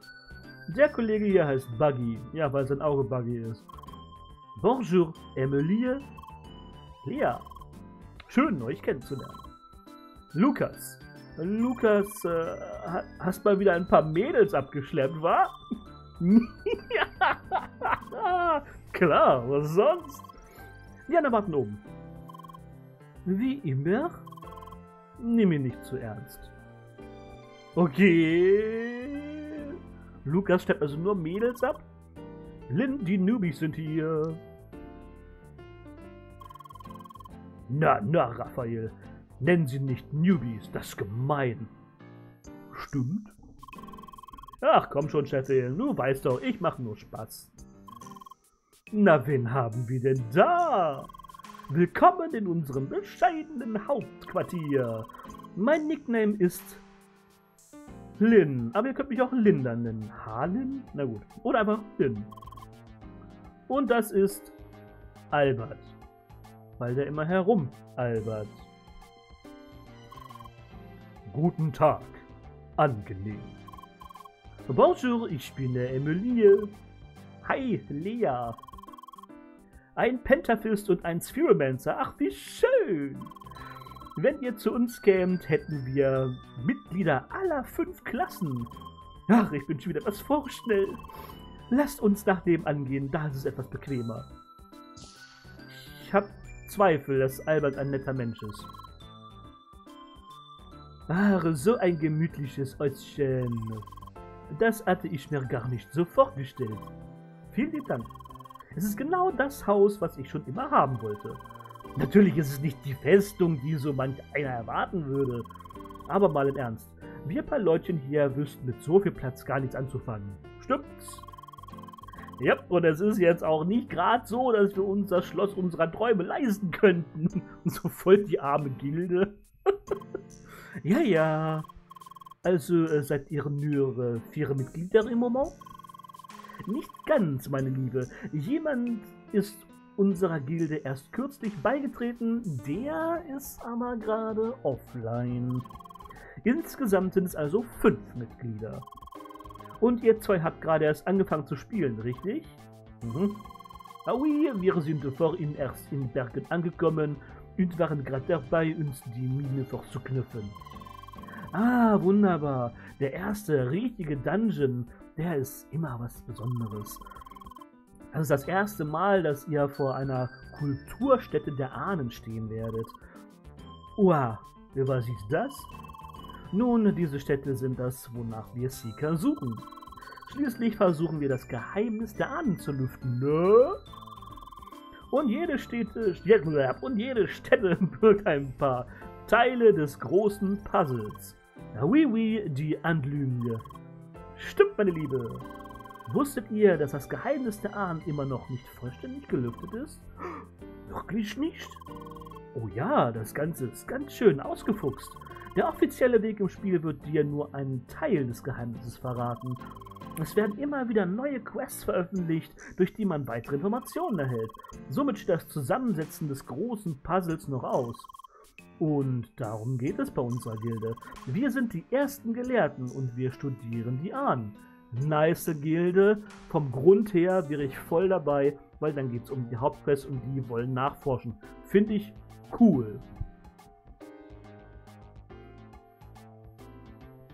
Speaker 1: Der Kollege hier heißt Buggy. Ja, weil sein Auge Buggy ist. Bonjour, Emilie. Lea. Schön, euch kennenzulernen. Lukas. Lukas, äh, hast mal wieder ein paar Mädels abgeschleppt, wa? Klar, was sonst? Ja, na warten oben. Wie immer? Nimm ihn nicht zu ernst. Okay. Lukas stellt also nur Mädels ab? Lynn, die Newbies sind hier. Na, na, Raphael. Nennen Sie nicht Newbies, das ist gemein. Stimmt. Ach komm schon, Chefin, du weißt doch, ich mache nur Spaß. Na, wen haben wir denn da? Willkommen in unserem bescheidenen Hauptquartier. Mein Nickname ist Lin, aber ihr könnt mich auch Linda nennen. Harlin? Na gut. Oder einfach Lin. Und das ist Albert. Weil der immer herum Albert. Guten Tag. Angenehm. Bonjour, ich bin der Emilie. Hi, Lea. Ein Pentafist und ein Spheromancer. Ach, wie schön. Wenn ihr zu uns kämt, hätten wir Mitglieder aller fünf Klassen. Ach, ich bin schon wieder etwas vorschnell. Lasst uns nach dem angehen, da ist es etwas bequemer. Ich hab Zweifel, dass Albert ein netter Mensch ist. Ach, so ein gemütliches Häuschen. Das hatte ich mir gar nicht so vorgestellt. Vielen lieben Dank. Es ist genau das Haus, was ich schon immer haben wollte. Natürlich ist es nicht die Festung, die so manch einer erwarten würde. Aber mal im Ernst, wir paar Leutchen hier wüssten mit so viel Platz gar nichts anzufangen. Stimmt's? Ja, und es ist jetzt auch nicht gerade so, dass wir uns das Schloss unserer Träume leisten könnten. so voll die arme Gilde. ja, ja. Also äh, seid ihr nur vier Mitglieder im Moment? Nicht ganz, meine Liebe. Jemand ist unserer Gilde erst kürzlich beigetreten, der ist aber gerade offline. Insgesamt sind es also fünf Mitglieder. Und ihr zwei habt gerade erst angefangen zu spielen, richtig? Mhm. Oui, wir sind vorhin erst in Bergen angekommen und waren gerade dabei, uns die Mine vorzuknüpfen. Ah, wunderbar. Der erste richtige Dungeon, der ist immer was Besonderes. Das ist das erste Mal, dass ihr vor einer Kulturstätte der Ahnen stehen werdet. Uah, was ist das? Nun, diese Städte sind das, wonach wir Seeker suchen. Schließlich versuchen wir das Geheimnis der Ahnen zu lüften, ne? Und jede Städte, und jede Stätte birgt ein paar Teile des großen Puzzles. Oui, oui, die Anlüge. Stimmt, meine Liebe. Wusstet ihr, dass das Geheimnis der Ahnen immer noch nicht vollständig gelüftet ist? Wirklich nicht? Oh ja, das Ganze ist ganz schön ausgefuchst. Der offizielle Weg im Spiel wird dir nur einen Teil des Geheimnisses verraten. Es werden immer wieder neue Quests veröffentlicht, durch die man weitere Informationen erhält. Somit steht das Zusammensetzen des großen Puzzles noch aus. Und darum geht es bei unserer Gilde. Wir sind die ersten Gelehrten und wir studieren die Ahnen. Nice Gilde. Vom Grund her wäre ich voll dabei, weil dann geht es um die Hauptquest und die wollen nachforschen. Finde ich cool.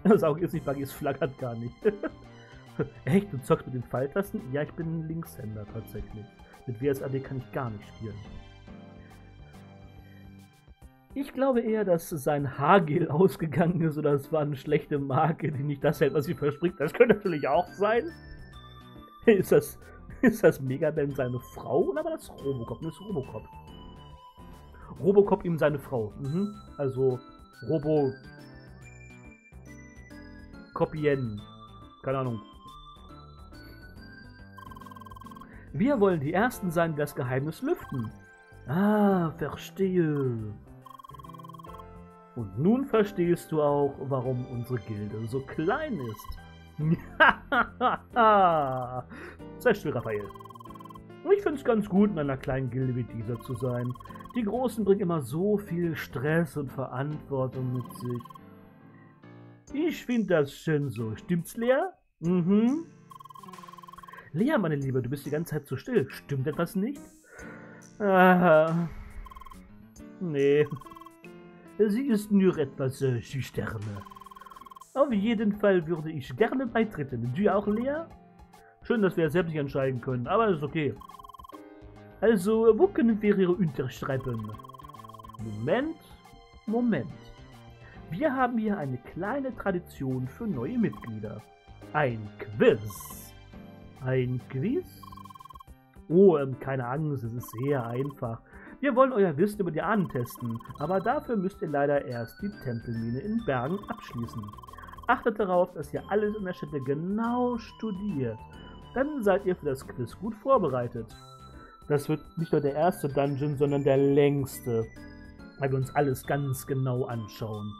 Speaker 1: Das Auge ist nicht buggy, es flackert gar nicht. Echt, du zockst mit den Pfeiltasten? Ja, ich bin ein Linkshänder tatsächlich. Mit WSAD kann ich gar nicht spielen. Ich glaube eher, dass sein Haargel ausgegangen ist oder es war eine schlechte Marke, die nicht das hält, was sie verspricht. Das könnte natürlich auch sein. Ist das, ist das Megaman seine Frau oder war das Robocop? Das ist Robocop. Robocop ihm seine Frau. Mhm. Also Robo. Kopien. Keine Ahnung. Wir wollen die Ersten sein, die das Geheimnis lüften. Ah, verstehe. Und nun verstehst du auch, warum unsere Gilde so klein ist. Sehr still, Raphael. Ich finde es ganz gut, in einer kleinen Gilde wie dieser zu sein. Die Großen bringen immer so viel Stress und Verantwortung mit sich. Ich finde das schön so. Stimmt's, Lea? Mhm. Lea, meine Liebe, du bist die ganze Zeit so still. Stimmt etwas nicht? Ah. Nee. Sie ist nur etwas äh, schüchterne. Auf jeden Fall würde ich gerne beitreten. Du auch, Lea? Schön, dass wir selbst nicht entscheiden können, aber ist okay. Also, wo können wir hier unterschreiben? Moment, Moment. Wir haben hier eine kleine Tradition für neue Mitglieder. Ein Quiz. Ein Quiz? Oh, ähm, keine Angst, es ist sehr einfach. Wir wollen euer Wissen über die Ahnen testen, aber dafür müsst ihr leider erst die Tempelmine in Bergen abschließen. Achtet darauf, dass ihr alles in der Stätte genau studiert. Dann seid ihr für das Quiz gut vorbereitet. Das wird nicht nur der erste Dungeon, sondern der längste, weil wir uns alles ganz genau anschauen.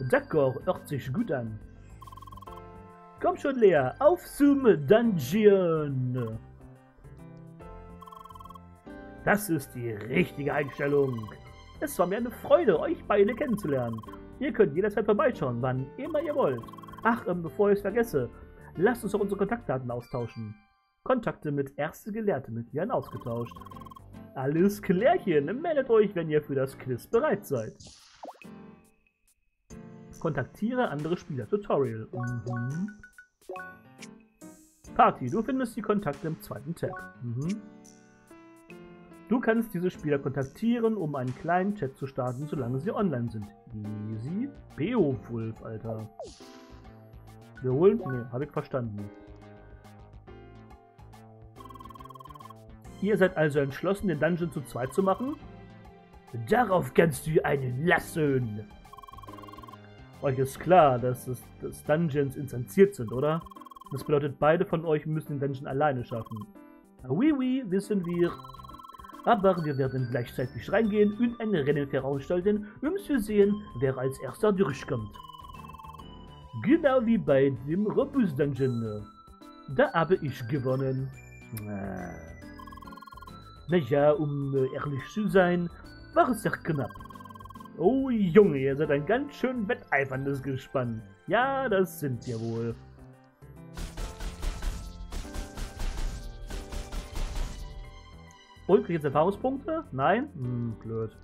Speaker 1: D'accord, hört sich gut an. Komm schon, Lea, auf zum Dungeon! Das ist die richtige Einstellung. Es war mir eine Freude, euch beide kennenzulernen. Ihr könnt jederzeit vorbeischauen, wann immer ihr wollt. Ach, ähm, bevor ich es vergesse, lasst uns doch unsere Kontaktdaten austauschen. Kontakte mit Erste Gelehrte mit Jan ausgetauscht. Alles klärchen, meldet euch, wenn ihr für das Quiz bereit seid. Kontaktiere andere Spieler. Tutorial. Mhm. Party. Du findest die Kontakte im zweiten Tab. Mhm. Du kannst diese Spieler kontaktieren, um einen kleinen Chat zu starten, solange sie online sind. Easy. Beowulf, Alter. Wiederholen? Ne, habe ich verstanden. Ihr seid also entschlossen, den Dungeon zu zweit zu machen? Darauf kannst du einen lassen. Euch ist klar, dass, es, dass Dungeons instanziert sind, oder? Das bedeutet, beide von euch müssen den Dungeon alleine schaffen. Oui, oui, wissen wir. Aber wir werden gleichzeitig reingehen und ein Rennen veranstalten, um zu sehen, wer als erster durchkommt. Genau wie bei dem Robus Dungeon. Da habe ich gewonnen. Naja, um ehrlich zu sein, war es sehr knapp. Oh Junge, ihr seid ein ganz schön wetteiferndes Gespann. Ja, das sind wir wohl. Und krieg jetzt Erfahrungspunkte? Nein? Hm, blöd.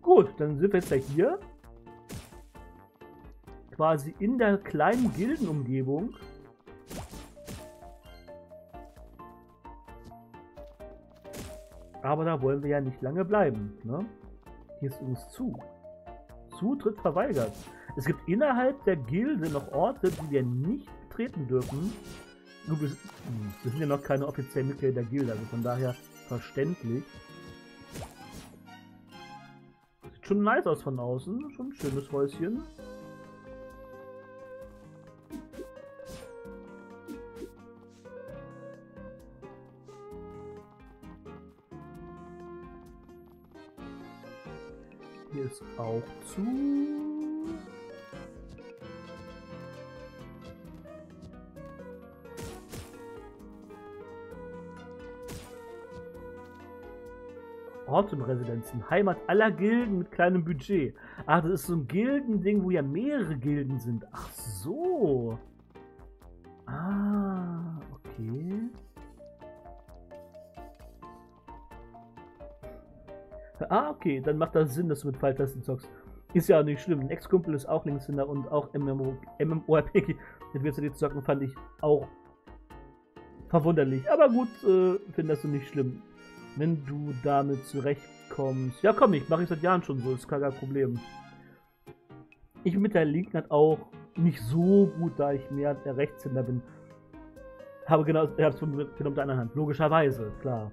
Speaker 1: Gut, dann sind wir jetzt ja hier. Quasi in der kleinen Gildenumgebung. Aber da wollen wir ja nicht lange bleiben. Ne? Hier ist uns zu. Zutritt verweigert. Es gibt innerhalb der Gilde noch Orte, die wir nicht betreten dürfen. Wir, hm, wir sind ja noch keine offiziellen Mitglieder der Gilde, also von daher verständlich. Sieht schon nice aus von außen. Schon ein schönes Häuschen. Auch zu. Ortenresidenzen, Heimat aller Gilden mit kleinem Budget. Ach, das ist so ein Gildending, wo ja mehrere Gilden sind. Ach so. Ah, okay. Ah, okay, dann macht das Sinn, dass du mit Pfeiltasten zockst. Ist ja auch nicht schlimm. Ein Ex-Kumpel ist auch Linkshänder und auch MMO, MMORPG mit WCD zocken fand ich auch verwunderlich. Aber gut, äh, findest du nicht schlimm. Wenn du damit zurechtkommst. Ja, komm, ich mache ich seit Jahren schon so, ist kein Problem. Ich mit der Linken hat auch nicht so gut, da ich mehr der Rechtshänder bin. Habe genau, ich habe es von der anderen Hand. Logischerweise, klar.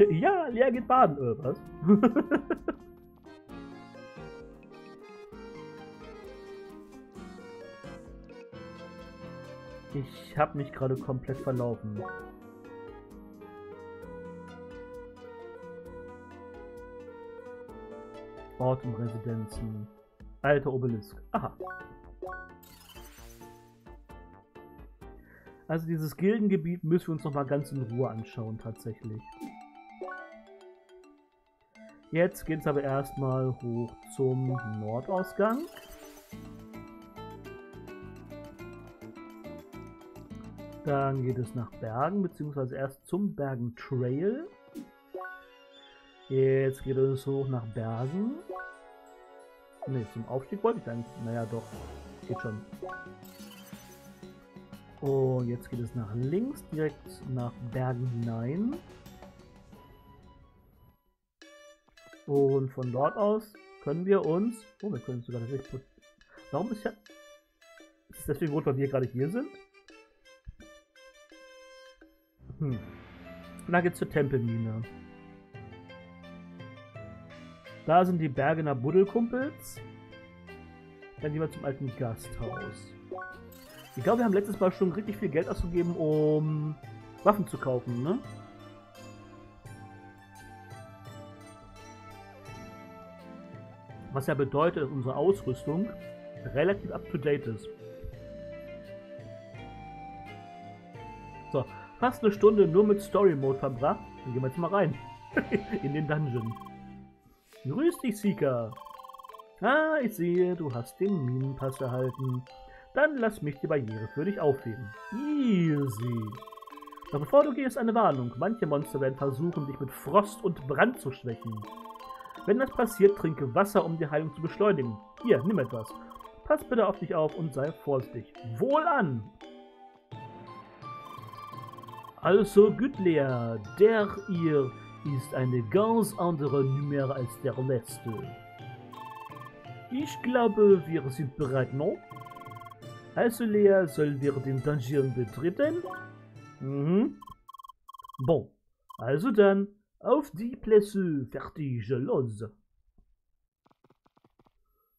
Speaker 1: Ja, Lea geht baden. Äh, was? ich habe mich gerade komplett verlaufen. Ortenresidenzen. Alter Obelisk. Aha. Also dieses Gildengebiet müssen wir uns noch mal ganz in Ruhe anschauen tatsächlich. Jetzt geht es aber erstmal hoch zum Nordausgang. Dann geht es nach Bergen, beziehungsweise erst zum Bergen Trail. Jetzt geht es hoch nach Bergen. Ne, zum Aufstieg wollte ich dann. Naja, doch. Geht schon. Und jetzt geht es nach links, direkt nach Bergen hinein. Und von dort aus können wir uns... Oh, wir können sogar tatsächlich... Warum ist ja... Ist es deswegen rot, weil wir gerade hier sind? Hm. Da geht's zur Tempelmine. Da sind die Bergener Buddelkumpels. Dann gehen wir zum alten Gasthaus. Ich glaube, wir haben letztes Mal schon richtig viel Geld ausgegeben, um Waffen zu kaufen, ne? Was ja bedeutet, dass unsere Ausrüstung relativ up-to-date ist. So, fast eine Stunde nur mit Story-Mode verbracht. Dann gehen wir jetzt mal rein. In den Dungeon. Grüß dich, Seeker. Ah, ich sehe, du hast den Minenpass erhalten. Dann lass mich die Barriere für dich aufheben. Easy. Doch bevor du gehst, eine Warnung. Manche Monster werden versuchen, dich mit Frost und Brand zu schwächen. Wenn das passiert, trinke Wasser, um die Heilung zu beschleunigen. Hier, nimm etwas. Pass bitte auf dich auf und sei vorsichtig. Wohlan! Also, Gütler, der ihr ist eine ganz andere Nummer als der letzte. Ich glaube, wir sind bereit, no? Also, Lea, sollen wir den Dungeon betreten? Mhm. Bon, also dann, auf die Plätze, fertig, los.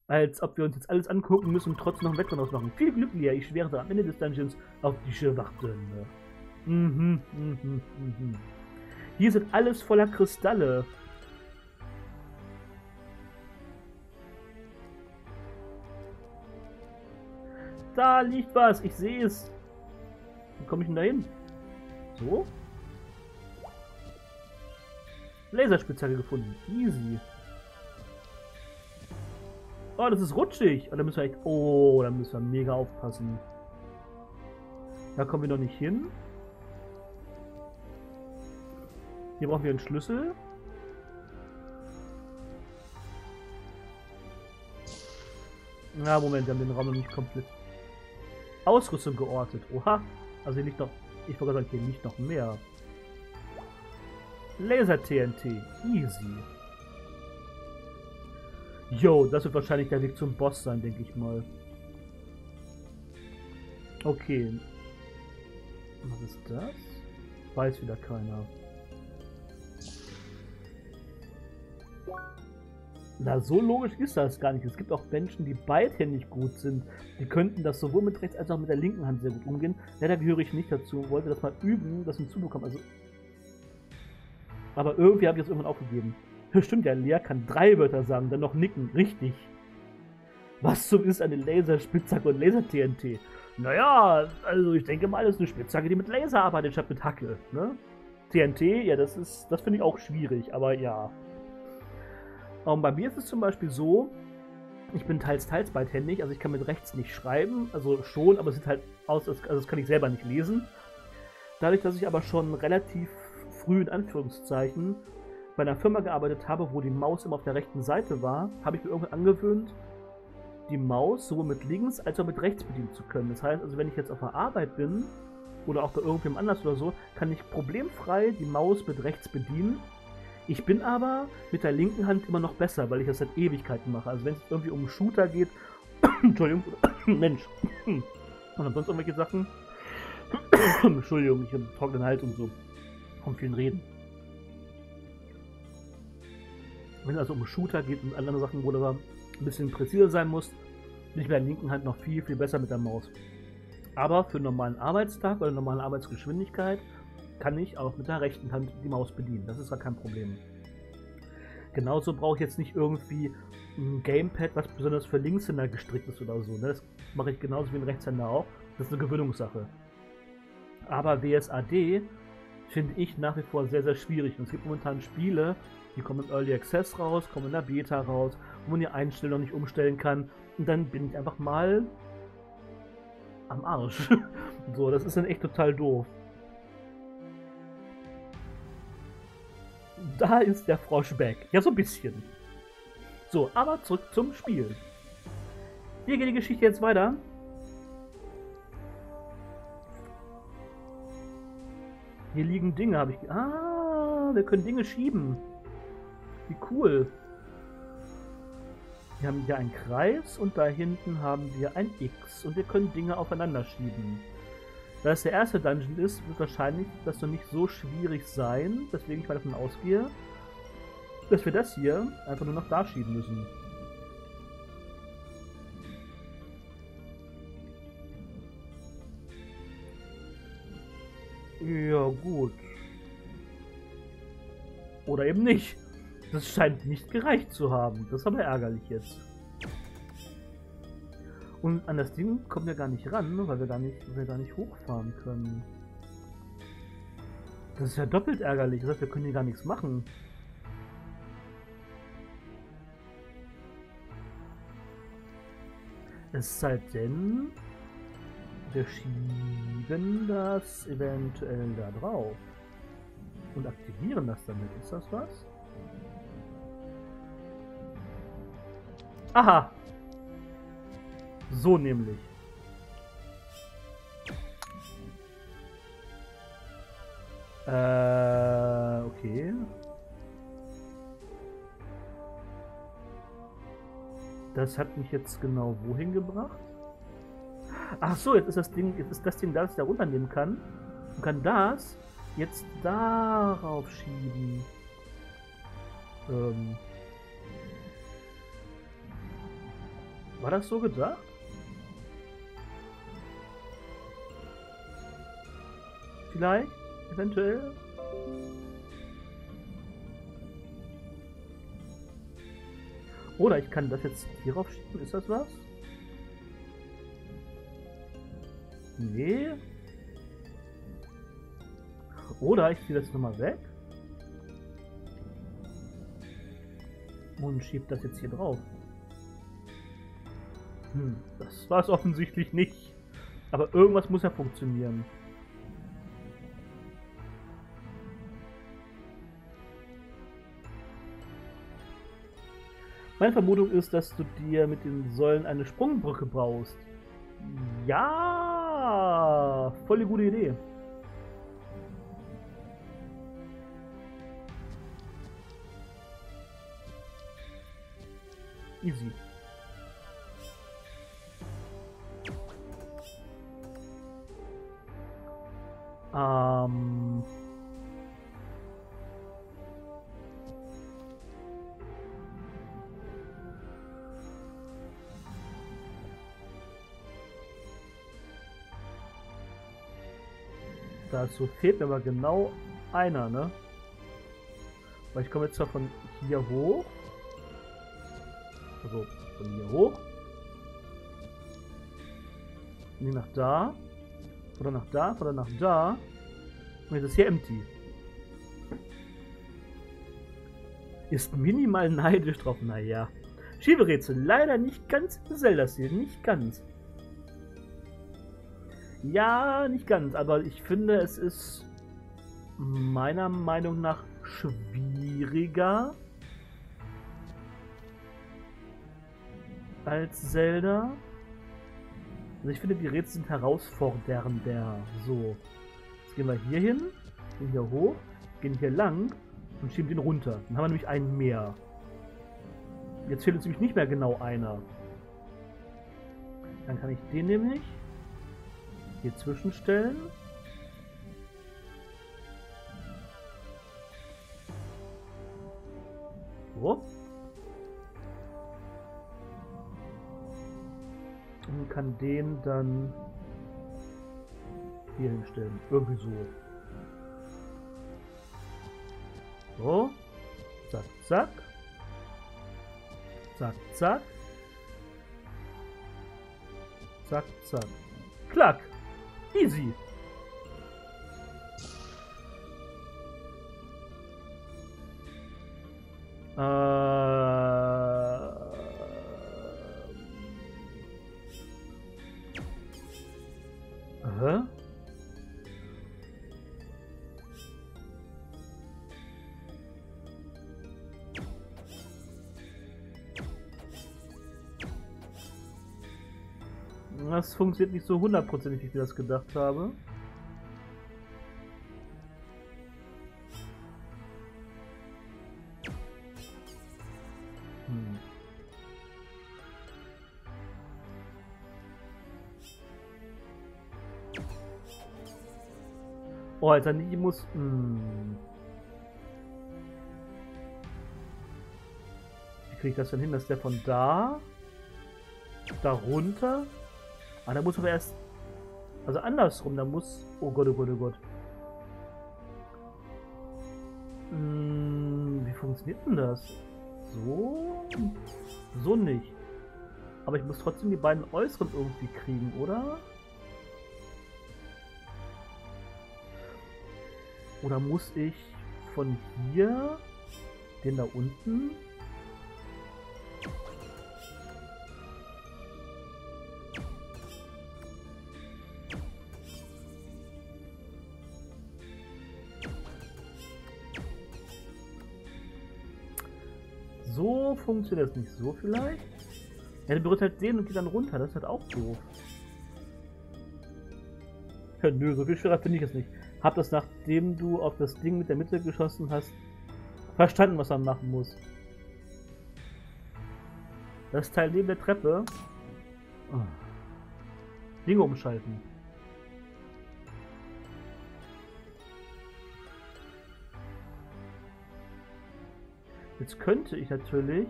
Speaker 1: Als ob wir uns jetzt alles angucken müssen und trotzdem noch ein Wettrennen ausmachen. Viel Glück, Lea, ich werde am Ende des Dungeons auf dich warten. Mhm, mhm, mhm. Hier sind alles voller Kristalle. Da liegt was, ich sehe es. Wie komme ich denn da hin? So. Laserspitzhacke gefunden. Easy. Oh, das ist rutschig. Oh, da müssen wir echt... Oh, da müssen wir mega aufpassen. Da kommen wir noch nicht hin. Hier brauchen wir einen Schlüssel. Na, Moment, wir haben den Raum noch nicht komplett Ausrüstung geortet. Oha. Also hier liegt noch... Ich wollte sagen, hier liegt noch mehr. Laser-TNT. Easy. Yo, das wird wahrscheinlich der Weg zum Boss sein, denke ich mal. Okay. Was ist das? Weiß wieder keiner. Na, so logisch ist das gar nicht. Es gibt auch Menschen, die beidhändig gut sind. Die könnten das sowohl mit rechts als auch mit der linken Hand sehr gut umgehen. Leider gehöre ich nicht dazu und wollte das mal üben, das hinzubekommen. Also. Aber irgendwie habe ich das irgendwann aufgegeben. Stimmt ja, Lea kann drei Wörter sagen, dann noch nicken. Richtig. Was zum ist eine Laserspitzhacke und Laser-TNT? Naja, also ich denke mal, das ist eine Spitzhacke, die mit Laser arbeitet, statt mit Hacke. Ne? TNT, ja, das ist, das finde ich auch schwierig, aber ja. Und ähm, bei mir ist es zum Beispiel so, ich bin teils, teils beidhändig, also ich kann mit rechts nicht schreiben, also schon, aber es sieht halt aus, also das kann ich selber nicht lesen. Dadurch, dass ich aber schon relativ früh in Anführungszeichen bei einer Firma gearbeitet habe, wo die Maus immer auf der rechten Seite war, habe ich mir irgendwann angewöhnt, die Maus sowohl mit links als auch mit rechts bedienen zu können. Das heißt also, wenn ich jetzt auf der Arbeit bin oder auch bei irgendwem anders oder so, kann ich problemfrei die Maus mit rechts bedienen. Ich bin aber mit der linken Hand immer noch besser, weil ich das seit Ewigkeiten mache. Also wenn es irgendwie um einen Shooter geht, Entschuldigung, Mensch, und sonst irgendwelche Sachen, Entschuldigung, ich habe einen trockenen Hals und so, vom vielen Reden. Wenn es also um Shooter geht und andere Sachen, wo du ein bisschen präziser sein musst, bin ich mit der linken Hand noch viel, viel besser mit der Maus. Aber für einen normalen Arbeitstag oder eine normale Arbeitsgeschwindigkeit kann ich auch mit der rechten Hand die Maus bedienen. Das ist ja kein Problem. Genauso brauche ich jetzt nicht irgendwie ein Gamepad, was besonders für Linkshänder gestrickt ist oder so. Ne? Das mache ich genauso wie ein Rechtshänder auch. Das ist eine Gewöhnungssache. Aber WSAD finde ich nach wie vor sehr, sehr schwierig. Und es gibt momentan Spiele, die kommen in Early Access raus, kommen in der Beta raus, wo man die Einstellung nicht umstellen kann. Und dann bin ich einfach mal am Arsch. so, das ist dann echt total doof. Da ist der Frosch back. Ja, so ein bisschen. So, aber zurück zum Spiel. Hier geht die Geschichte jetzt weiter. Hier liegen Dinge, habe ich... Ah, wir können Dinge schieben. Wie cool. Wir haben hier einen Kreis und da hinten haben wir ein X und wir können Dinge aufeinander schieben. Da es der erste Dungeon ist, wird wahrscheinlich das noch nicht so schwierig sein, weswegen ich mal davon ausgehe, dass wir das hier einfach nur noch da schieben müssen. Ja, gut. Oder eben nicht. Das scheint nicht gereicht zu haben. Das ist aber ärgerlich jetzt. Und an das Ding kommen wir gar nicht ran, weil wir gar nicht, wir gar nicht hochfahren können. Das ist ja doppelt ärgerlich. Das heißt, wir können hier gar nichts machen. Es sei denn, wir schieben das eventuell da drauf und aktivieren das damit. Ist das was? Aha. So nämlich. Äh, okay. Das hat mich jetzt genau wohin gebracht? Ach so, jetzt ist das Ding, jetzt ist das Ding da, das ich da runternehmen kann. Und kann das jetzt darauf schieben. Ähm. War das so gedacht? Vielleicht? Eventuell? Oder ich kann das jetzt hierauf schieben. Ist das was? Nee. Oder ich ziehe das nochmal weg. Und schiebe das jetzt hier drauf. Hm, das war es offensichtlich nicht. Aber irgendwas muss ja funktionieren. Meine Vermutung ist, dass du dir mit den Säulen eine Sprungbrücke baust. Ja, voll die gute Idee. Easy. Ähm... Dazu fehlt mir aber genau einer, ne? Weil ich komme jetzt zwar von hier hoch. Also von hier hoch. Nee, nach da. Oder nach da, oder nach da. Und jetzt ist hier empty. Ist minimal neidisch drauf. Naja. Schieberätsel. Leider nicht ganz Zelda-Stil. Nicht ganz. Ja, nicht ganz. Aber ich finde, es ist meiner Meinung nach schwieriger als Zelda. Also ich finde, die Rätsel sind herausfordernder. So. Jetzt gehen wir hier hin, gehen hier hoch, gehen hier lang und schieben den runter. Dann haben wir nämlich einen mehr. Jetzt fehlt uns nämlich nicht mehr genau einer. Dann kann ich den nämlich hier zwischenstellen. So. und kann den dann hier hinstellen. Irgendwie so. So. Zack, zack. Zack, zack. Zack, zack. Klack. Easy. Das funktioniert nicht so hundertprozentig, wie ich das gedacht habe. Hm. Oh, Alter, nie muss... Hm. Wie kriege ich das denn hin, dass der von da... da runter... Ah, da muss aber erst... Also andersrum, da muss... Oh Gott, oh Gott, oh Gott. Hm, wie funktioniert denn das? So? So nicht. Aber ich muss trotzdem die beiden äußeren irgendwie kriegen, oder? Oder muss ich von hier den da unten funktioniert das nicht. So vielleicht? Ja, der berührt halt den und geht dann runter. Das ist halt auch doof. Ja, nö, so viel schwerer finde ich es nicht. Hab das, nachdem du auf das Ding mit der Mitte geschossen hast, verstanden, was man machen muss. Das Teil neben der Treppe. Oh. Dinge umschalten. Jetzt könnte ich natürlich...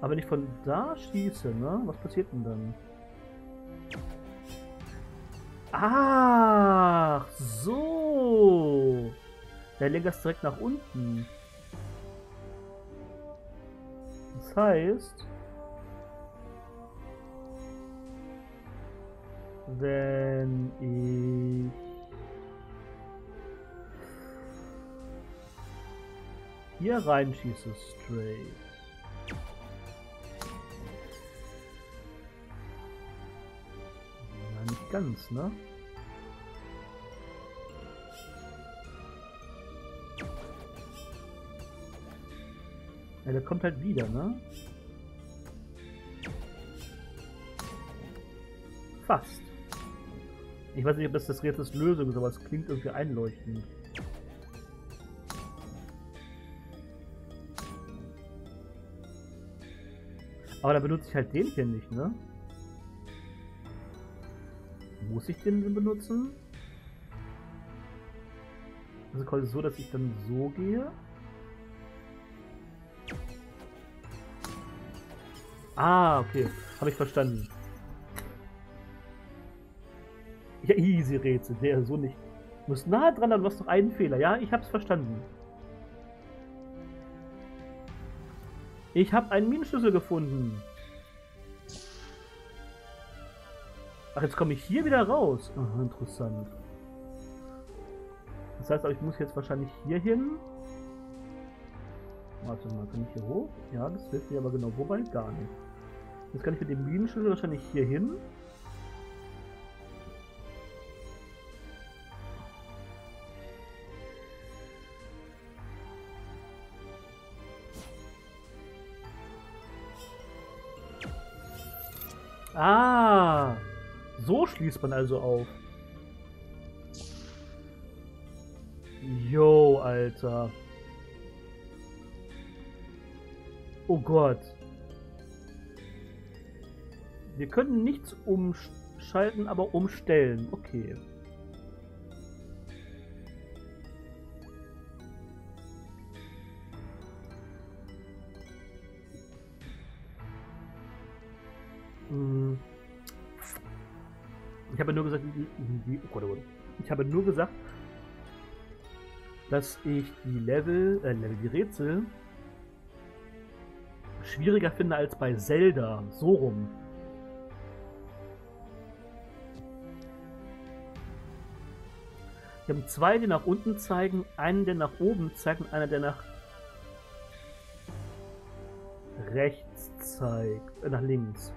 Speaker 1: Aber wenn ich von da schieße, ne? Was passiert denn dann? Ach, so. Der lenkt das direkt nach unten. Das heißt... Wenn ich hier reinschieße straight. Na, nicht ganz, ne? Ja, der kommt halt wieder, ne? Fast. Ich weiß nicht, ob das das Rätsels Lösung ist, aber es klingt irgendwie einleuchtend. Aber da benutze ich halt den hier nicht, ne? Muss ich den benutzen? Also quasi so, dass ich dann so gehe. Ah, okay. Habe ich verstanden. Ja, easy Rätsel. Der so nicht. Du musst nah dran, dann du hast noch einen Fehler. Ja, ich hab's verstanden. Ich habe einen Minenschlüssel gefunden. Ach, jetzt komme ich hier wieder raus. Aha, interessant. Das heißt aber, ich muss jetzt wahrscheinlich hier hin. Warte mal, kann ich hier hoch? Ja, das hilft mir aber genau. Wobei? Gar nicht. Jetzt kann ich mit dem Minenschlüssel wahrscheinlich hier hin. Ah, so schließt man also auf. Jo, Alter. Oh Gott. Wir können nichts umschalten, aber umstellen. Okay. Ich habe nur gesagt, oh Gott, oh Gott. ich habe nur gesagt, dass ich die Level, äh, Level, die Rätsel schwieriger finde als bei Zelda. So rum. Wir haben zwei, die nach unten zeigen, einen, der nach oben zeigt und einer, der nach rechts zeigt, äh, nach links.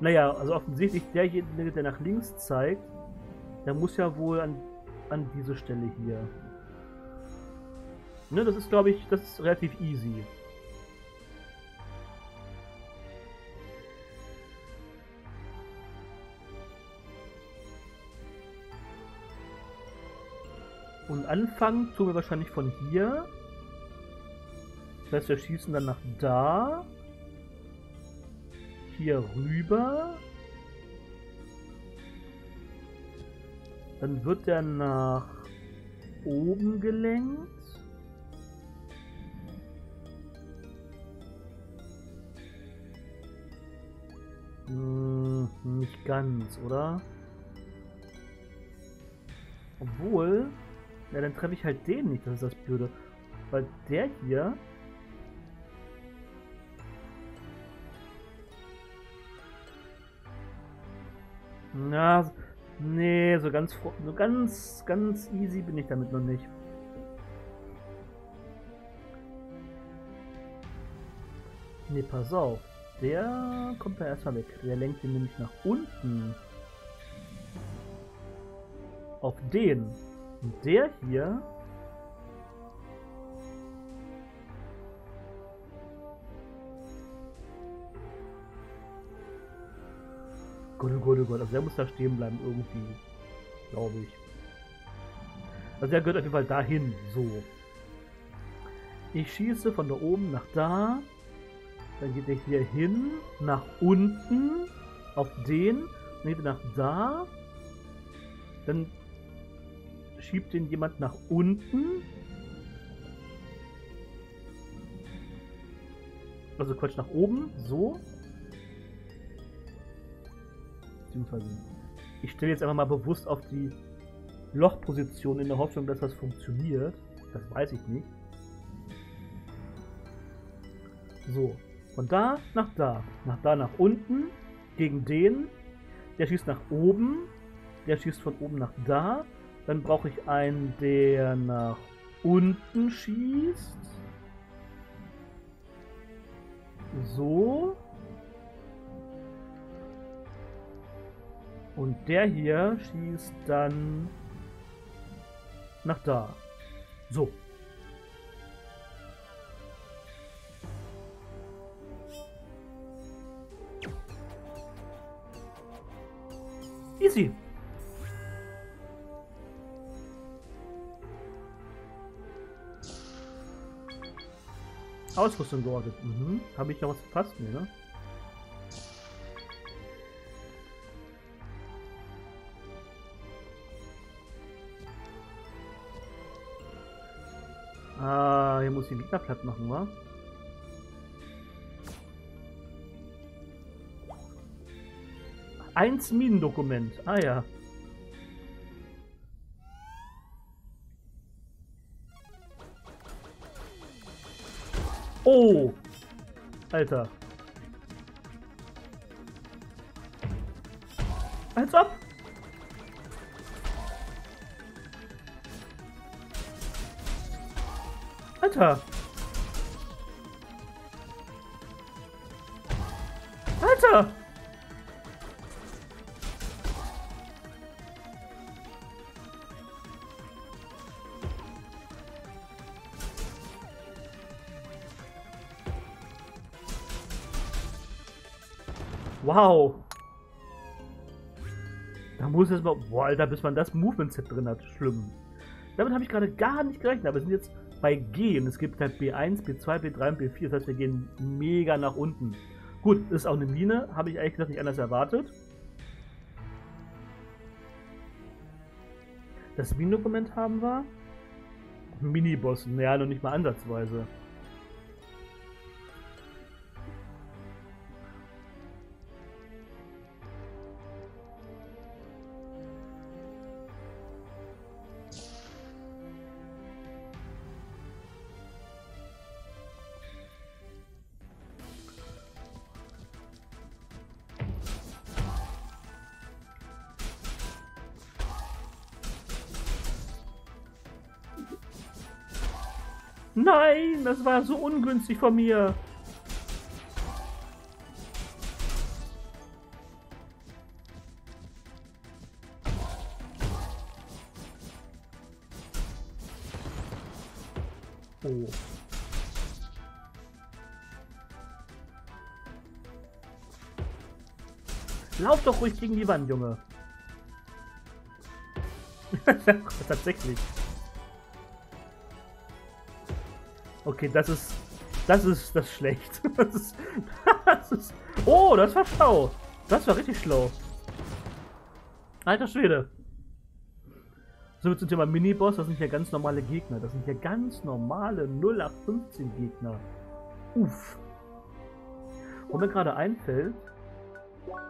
Speaker 1: Naja, also offensichtlich derjenige, der nach links zeigt, der muss ja wohl an, an diese Stelle hier. Ne, das ist, glaube ich, das ist relativ easy. Und anfangen tun wir wahrscheinlich von hier. Das heißt, wir schießen dann nach da hier rüber. Dann wird er nach oben gelenkt. Hm, nicht ganz, oder? Obwohl, ja, dann treffe ich halt den nicht, das ist das Blöde. Weil der hier Na, nee, so ganz, so ganz, ganz easy bin ich damit noch nicht. Nee, pass auf. Der kommt da erstmal weg. Der lenkt ihn nämlich nach unten. Auf den. Und der hier Gott, oh Gott, oh Gott. Also der muss da stehen bleiben irgendwie. Glaube ich. Also der gehört auf jeden Fall dahin. So. Ich schieße von da oben nach da. Dann geht er hier hin. Nach unten. Auf den. Dann geht er nach da. Dann schiebt den jemand nach unten. Also Quatsch nach oben. So beziehungsweise ich stelle jetzt einfach mal bewusst auf die Lochposition in der Hoffnung, dass das funktioniert. Das weiß ich nicht. So, von da nach da, nach da nach unten, gegen den, der schießt nach oben, der schießt von oben nach da, dann brauche ich einen, der nach unten schießt. So. Und der hier schießt dann nach da. So. Easy. Ausrüstung geordnet. Mhm. Habe ich noch was verpasst? Nee, ne? Den Gegner platt machen, wa? Eins Minendokument. Ah ja. Oh! Alter. Als ob! Alter! Alter! Wow. Da muss es mal. Boah, Alter, bis man das Movement-Set drin hat. Schlimm. Damit habe ich gerade gar nicht gerechnet, aber wir sind jetzt bei G und es gibt halt B1, B2, B3 und B4. Das heißt, wir gehen mega nach unten. Gut, ist auch eine Mine, habe ich ehrlich gesagt nicht anders erwartet. Das Minendokument haben wir. Miniboss, naja, noch nicht mal ansatzweise. Das war so ungünstig von mir. Oh. Lauf doch ruhig gegen die Wand, Junge. Tatsächlich. Okay, das ist. Das ist das ist schlecht. Das ist, das ist. Oh, das war schlau. Das war richtig schlau. Alter Schwede. So zum Thema Miniboss, das sind ja ganz normale Gegner. Das sind ja ganz normale 0815 Gegner. Uff. Wo mir gerade einfällt,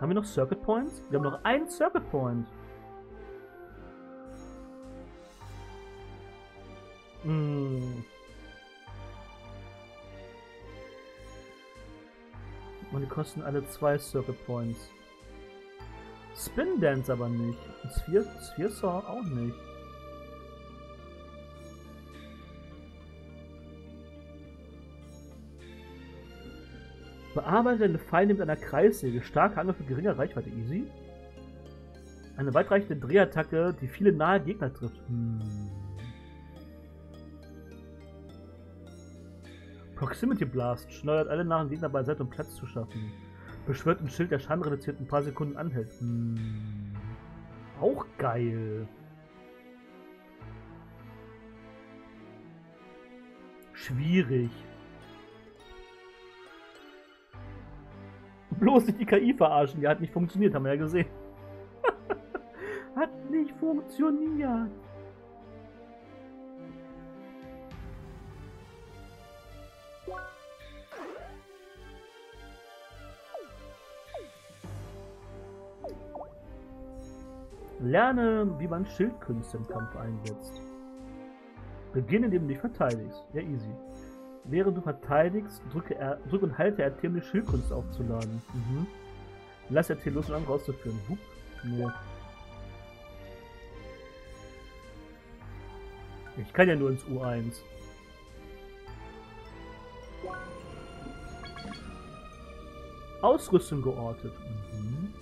Speaker 1: haben wir noch Circuit Points? Wir haben noch einen Circuit Point. Hm. Und die kosten alle zwei Circuit Points. Spin Dance aber nicht. Sphere, Sphere Saw auch nicht. Bearbeite eine Pfeile mit einer Kreissäge. Starke Angriff für geringe Reichweite. Easy. Eine weitreichende Drehattacke, die viele nahe Gegner trifft. Hm. Proximity Blast schleudert alle nahen Gegner beiseite, um Platz zu schaffen. Beschwört ein Schild, der Schaden reduziert ein paar Sekunden anhält. Hm. Auch geil. Schwierig. Bloß nicht die KI verarschen, die hat nicht funktioniert, haben wir ja gesehen. hat nicht funktioniert. Lerne, wie man Schildkünste im Kampf einsetzt. Beginne, indem du dich verteidigst. Ja, easy. Während du verteidigst, drücke, R, drück und halte RT, um die Schildkunst aufzuladen. Mhm. Lass RT los, um dann rauszuführen. Hup. Nee. Ich kann ja nur ins U1. Ausrüstung geortet. Mhm.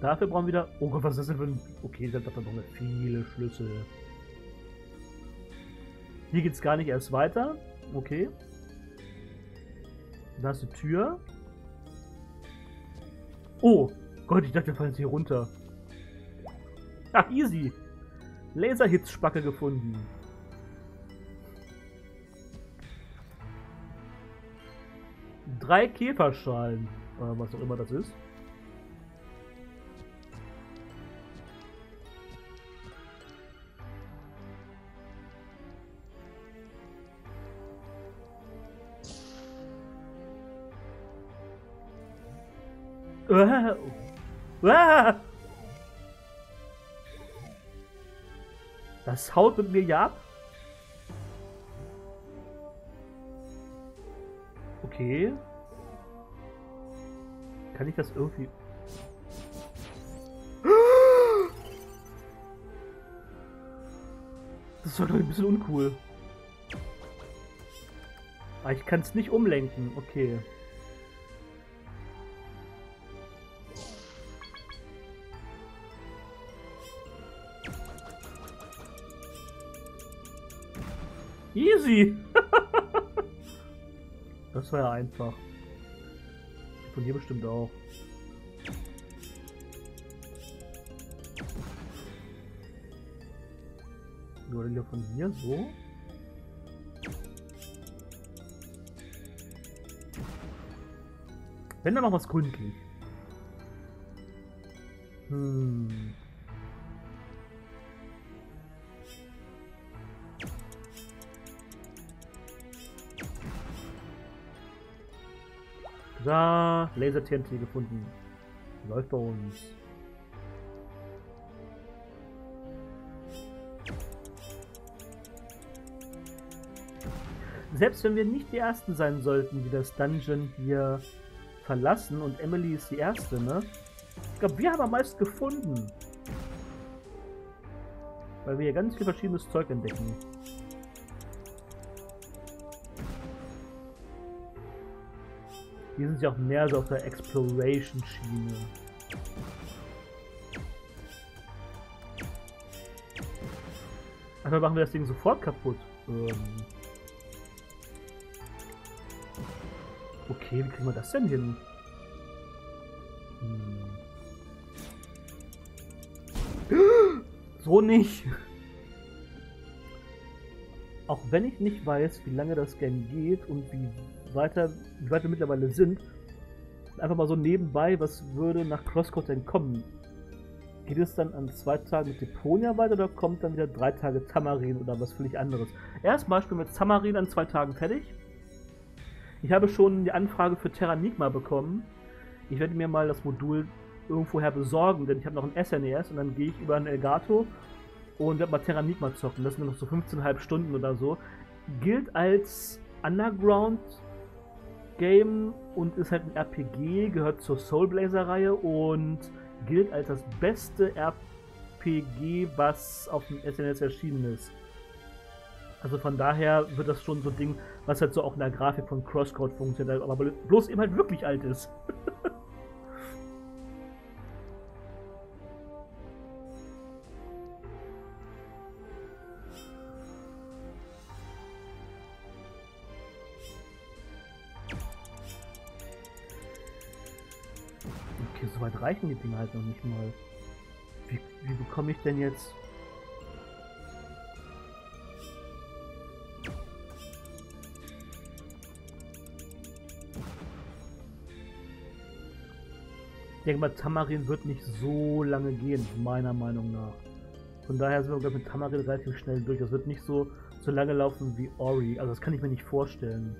Speaker 1: Dafür brauchen wir wieder... Oh Gott, was ist das denn für ein... Okay, dafür brauchen wir viele Schlüssel. Hier geht es gar nicht erst weiter. Okay. Da ist eine Tür. Oh Gott, ich dachte, wir fallen jetzt hier runter. Ach, easy. Laserhitzspacke gefunden. Drei Käferschalen. Äh, was auch immer das ist. Das haut mit mir ja ab. Okay. Kann ich das irgendwie... Das war doch ein bisschen uncool. Aber ah, ich kann es nicht umlenken. Okay. Easy! das war ja einfach. Von hier bestimmt auch. Oder hier von hier so? Wenn da noch was gründlich. Hm. Da, Laser TNT gefunden. Läuft bei uns. Selbst wenn wir nicht die Ersten sein sollten, die das Dungeon hier verlassen, und Emily ist die Erste, ne? Ich glaube, wir haben am meisten gefunden. Weil wir hier ganz viel verschiedenes Zeug entdecken. Hier sind sie auch mehr so auf der Exploration-Schiene. Einfach machen wir das Ding sofort kaputt. Ähm okay, wie kriegen wir das denn hin? Hm. So nicht. Wenn ich nicht weiß, wie lange das Game geht und wie weiter, wie weit wir mittlerweile sind, einfach mal so nebenbei, was würde nach Crosscode denn kommen? Geht es dann an zwei Tagen mit Deponia weiter oder kommt dann wieder drei Tage Tamarin oder was völlig anderes? Erstmal spielen wir Tamarin an zwei Tagen fertig. Ich habe schon die Anfrage für Terranigma bekommen. Ich werde mir mal das Modul irgendwoher besorgen, denn ich habe noch ein SNES e und dann gehe ich über ein Elgato und werde mal Terranigma zocken. Das sind noch so 15,5 Stunden oder so. Gilt als Underground Game und ist halt ein RPG, gehört zur Soulblazer-Reihe und gilt als das beste RPG, was auf dem SNS erschienen ist. Also von daher wird das schon so ein Ding, was halt so auch in der Grafik von Crosscode funktioniert, aber bloß eben halt wirklich alt ist. so weit reichen die Dinge halt noch nicht mal. Wie, wie bekomme ich denn jetzt... Ich denke mal, Tamarin wird nicht so lange gehen, meiner Meinung nach. Von daher sind wir mit Tamarin relativ schnell durch. Das wird nicht so, so lange laufen wie Ori. Also das kann ich mir nicht vorstellen.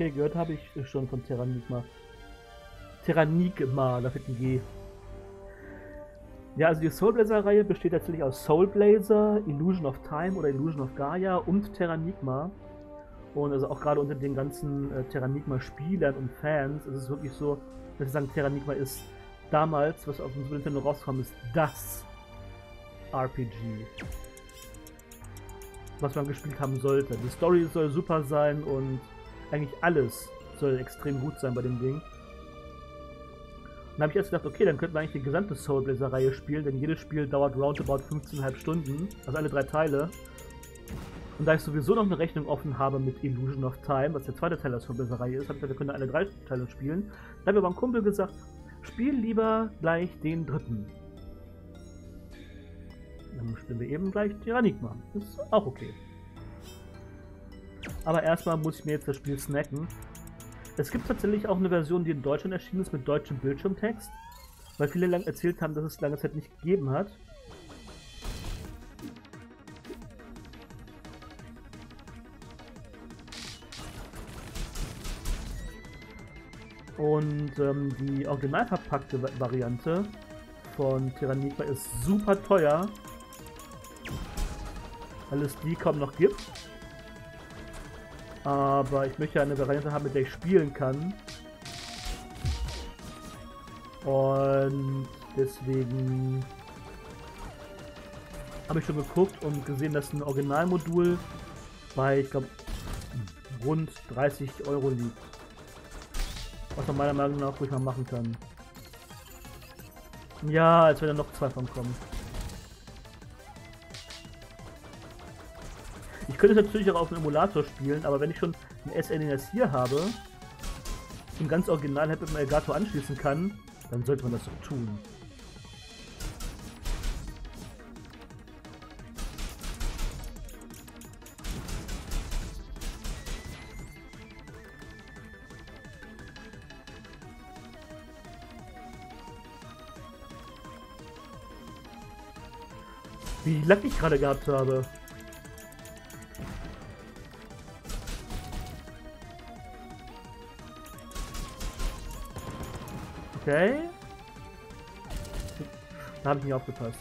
Speaker 1: Okay, gehört habe ich schon von Terranigma. Terranigma, da fehlt ein G. Ja, also die Soulblazer-Reihe besteht tatsächlich aus Soulblazer, Illusion of Time oder Illusion of Gaia und Terranigma. Und also auch gerade unter den ganzen äh, Terranigma-Spielern und Fans ist es wirklich so, dass sie sagen, Terranigma ist damals, was auf dem Super Nintendo rauskommt, ist das RPG. Was man gespielt haben sollte. Die Story soll super sein und eigentlich alles soll extrem gut sein bei dem Ding. Und dann habe ich erst gedacht, okay, dann könnten wir eigentlich die gesamte Soul Blazer-Reihe spielen, denn jedes Spiel dauert roundabout 15,5 Stunden, also alle drei Teile. Und da ich sowieso noch eine Rechnung offen habe mit Illusion of Time, was der zweite Teil der Soul Blazer-Reihe ist, habe ich gesagt, wir können alle drei Teile spielen. Dann habe ich aber ein Kumpel gesagt, spiel lieber gleich den dritten. Dann spielen wir eben gleich Tyranigma. Ist auch okay. Aber erstmal muss ich mir jetzt das Spiel snacken. Es gibt tatsächlich auch eine Version, die in Deutschland erschienen ist mit deutschem Bildschirmtext, weil viele lang erzählt haben, dass es lange Zeit nicht gegeben hat. Und ähm, die original verpackte Variante von Tyranniqua ist super teuer, weil es die kaum noch gibt. Aber ich möchte eine Variante haben, mit der ich spielen kann. Und deswegen habe ich schon geguckt und gesehen, dass ein Originalmodul bei, ich glaube, rund 30 Euro liegt. Was man meiner Meinung nach ruhig mal machen kann. Ja, als wenn da noch zwei von kommen. Könnte es natürlich auch auf dem Emulator spielen, aber wenn ich schon ein SNES hier habe und ganz original halt mit dem Elgato anschließen kann, dann sollte man das doch tun. Wie lange ich gerade gehabt habe. Okay. Da habe ich nicht aufgepasst.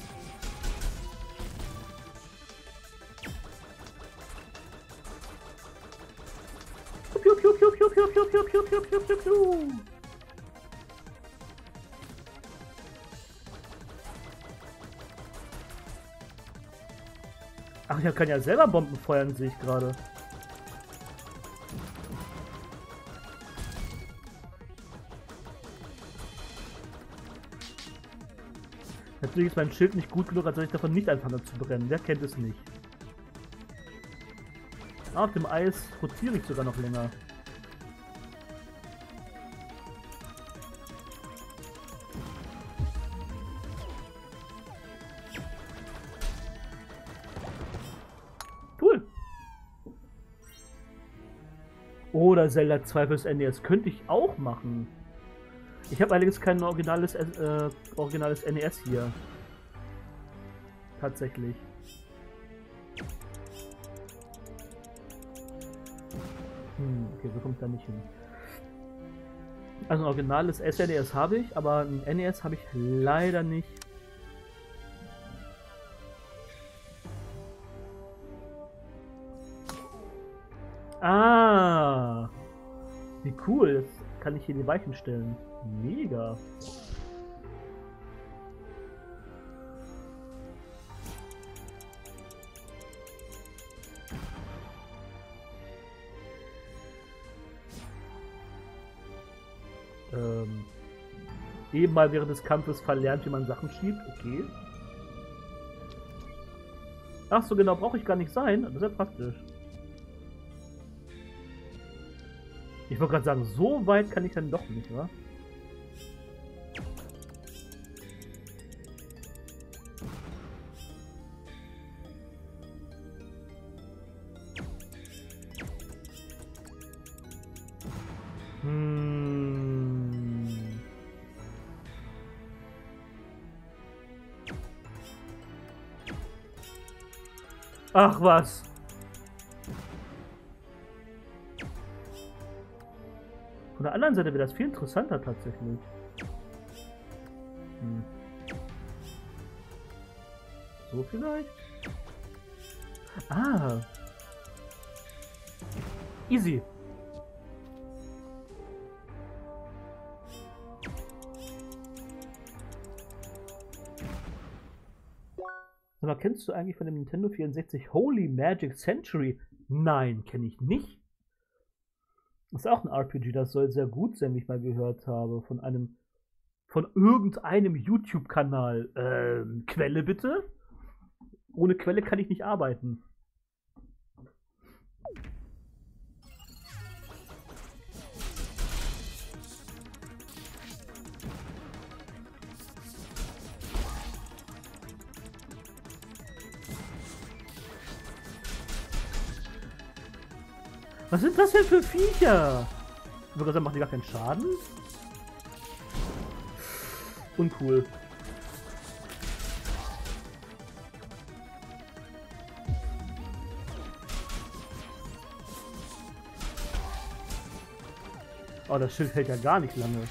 Speaker 1: Ach, er kann ja selber Bomben feuern, sehe ich gerade. Natürlich ist mein Schild nicht gut genug, als soll ich davon nicht anfangen zu brennen. Wer kennt es nicht? Auf dem Eis rotiere ich sogar noch länger. Cool. Oder Zelda 2 fürs NES könnte ich auch machen. Ich habe allerdings kein originales, äh, originales NES hier. Tatsächlich. Hm, okay, so kommt da nicht hin. Also ein originales SNES habe ich, aber ein NES habe ich leider nicht. Ah! Wie cool, jetzt kann ich hier die Weichen stellen. Mega. Eben mal während des Kampfes verlernt, wie man Sachen schiebt. Okay. Ach, so genau brauche ich gar nicht sein. Das ist ja praktisch. Ich wollte gerade sagen, so weit kann ich dann doch nicht, wa? Ach was. Von der anderen Seite wäre das viel interessanter tatsächlich. Hm. So vielleicht? Ah. Easy. Aber kennst du eigentlich von dem Nintendo 64 Holy Magic Century? Nein, kenne ich nicht. Ist auch ein RPG, das soll sehr gut sein, wie ich mal gehört habe. Von einem, von irgendeinem YouTube-Kanal. Ähm, Quelle bitte? Ohne Quelle kann ich nicht arbeiten. Was sind das denn für Viecher? Würde sagen, machen die gar keinen Schaden? Uncool. Oh, das Schild hält ja gar nicht lange.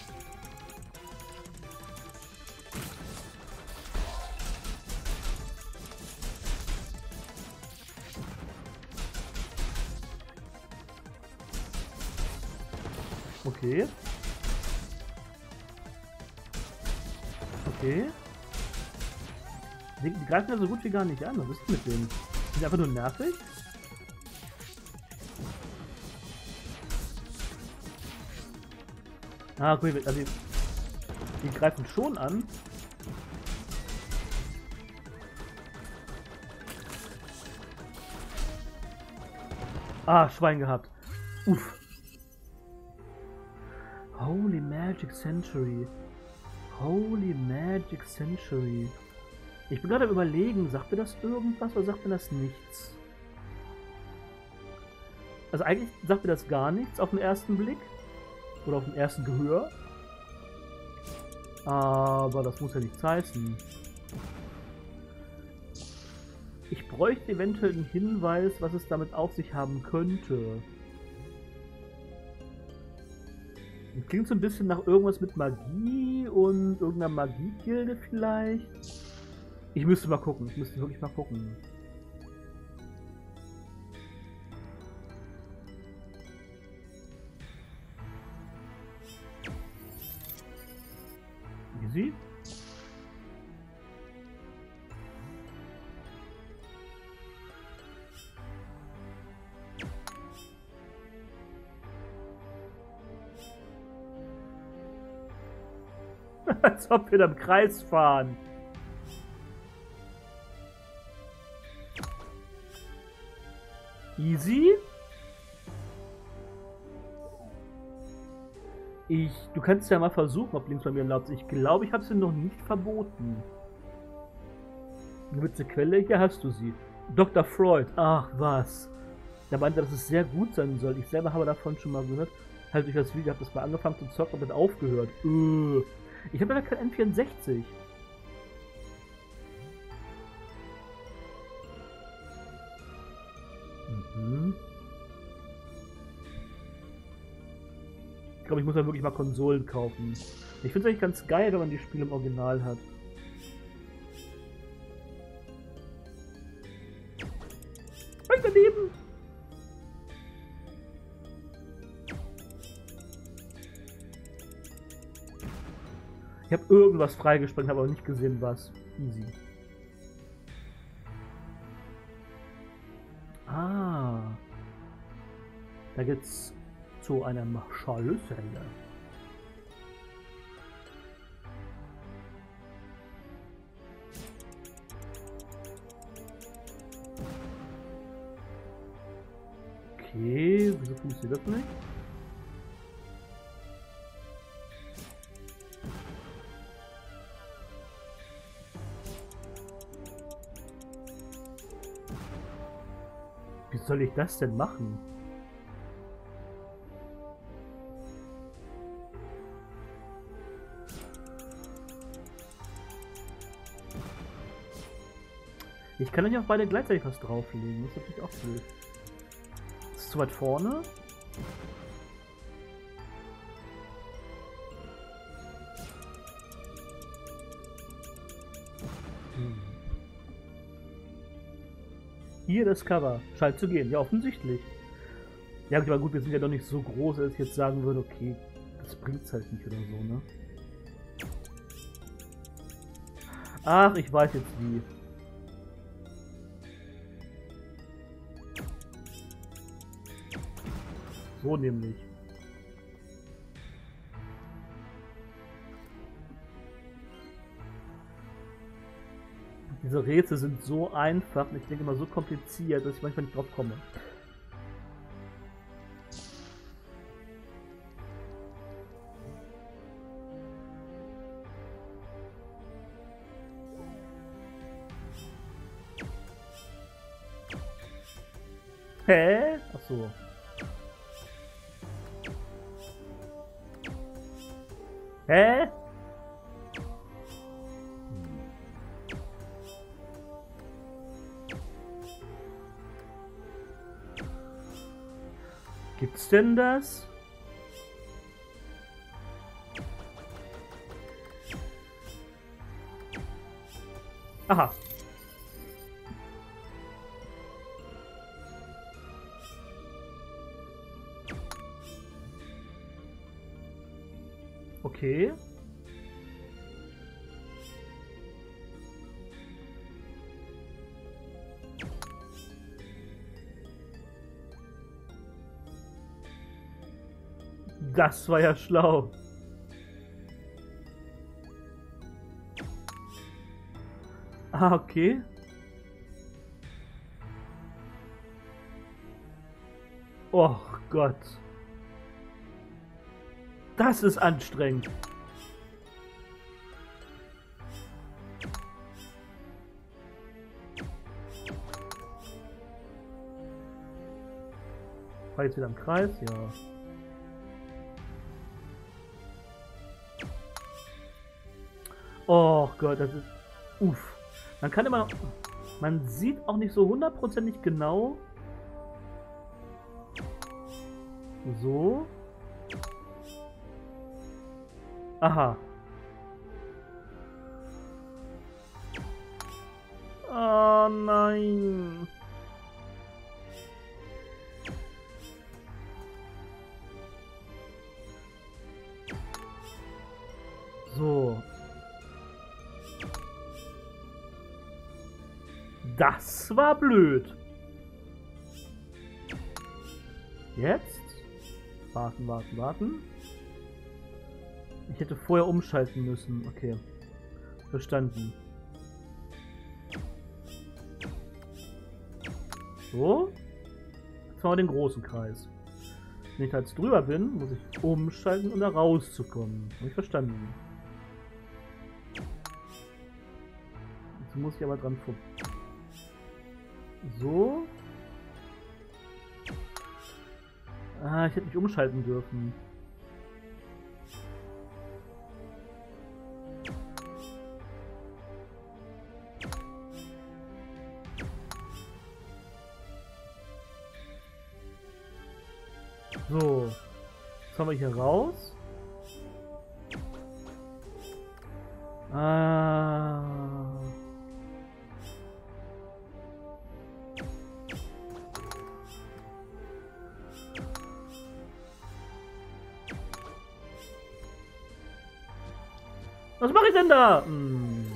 Speaker 1: Greifen ja so gut wie gar nicht an. Was ist mit denen? Sind die einfach nur nervig? Ah, okay, also die, die greifen schon an. Ah, Schwein gehabt. Uff. Holy Magic Century. Holy Magic Century. Ich bin gerade überlegen, sagt mir das irgendwas oder sagt mir das nichts? Also eigentlich sagt mir das gar nichts auf den ersten Blick. Oder auf den ersten Gehör. Aber das muss ja nichts heißen. Ich bräuchte eventuell einen Hinweis, was es damit auf sich haben könnte. Klingt so ein bisschen nach irgendwas mit Magie und irgendeiner Magiegilde vielleicht. Ich müsste mal gucken. Ich müsste wirklich mal gucken. Easy. Als ob wir da im Kreis fahren. Easy. Ich, du kannst ja mal versuchen, ob links bei mir erlaubt ist. Ich glaube, ich habe sie noch nicht verboten. Eine Quelle, hier hast du sie. Dr. Freud, ach was. Der meinte, dass es sehr gut sein soll. Ich selber habe davon schon mal gehört. Halt durch das Video, habe das mal angefangen zu zocken und dann aufgehört. Äh. Ich habe ja kein N64. Glaube, ich muss ja wirklich mal Konsolen kaufen. Ich finde es eigentlich ganz geil, wenn man die Spiele im Original hat. daneben! Ich habe irgendwas freigesprengt, habe aber nicht gesehen, was. Easy. Ah. Da geht's zu einem Scharlüssel. Okay, wieso funktioniert das nicht? soll ich das denn machen? Ich kann nicht auf beide gleichzeitig was drauflegen. Das ist natürlich auch blöd. Das ist zu weit vorne. Hm. Hier das Cover. Scheint zu gehen. Ja, offensichtlich. Ja, aber gut, wir sind ja doch nicht so groß, dass ich jetzt sagen würde, okay, das bringt es halt nicht oder so, ne? Ach, ich weiß jetzt wie. So nämlich. Diese Rätsel sind so einfach und ich denke immer so kompliziert, dass ich manchmal nicht drauf komme. Denn das? Aha. Das war ja schlau. Ah, okay. Oh Gott. Das ist anstrengend. War jetzt wieder im Kreis? Ja. Oh Gott, das ist... Uff. Man kann immer... Man sieht auch nicht so hundertprozentig genau... So. Aha. Blöd. Jetzt? Warten, warten, warten. Ich hätte vorher umschalten müssen. Okay. Verstanden. So. Jetzt machen wir den großen Kreis. Wenn ich jetzt drüber bin, muss ich umschalten, um da rauszukommen. Habe ich verstanden. Jetzt muss ich aber dran vorbei. So. Ah, ich hätte mich umschalten dürfen. So. Jetzt haben wir hier raus. Ah. Da? Hm.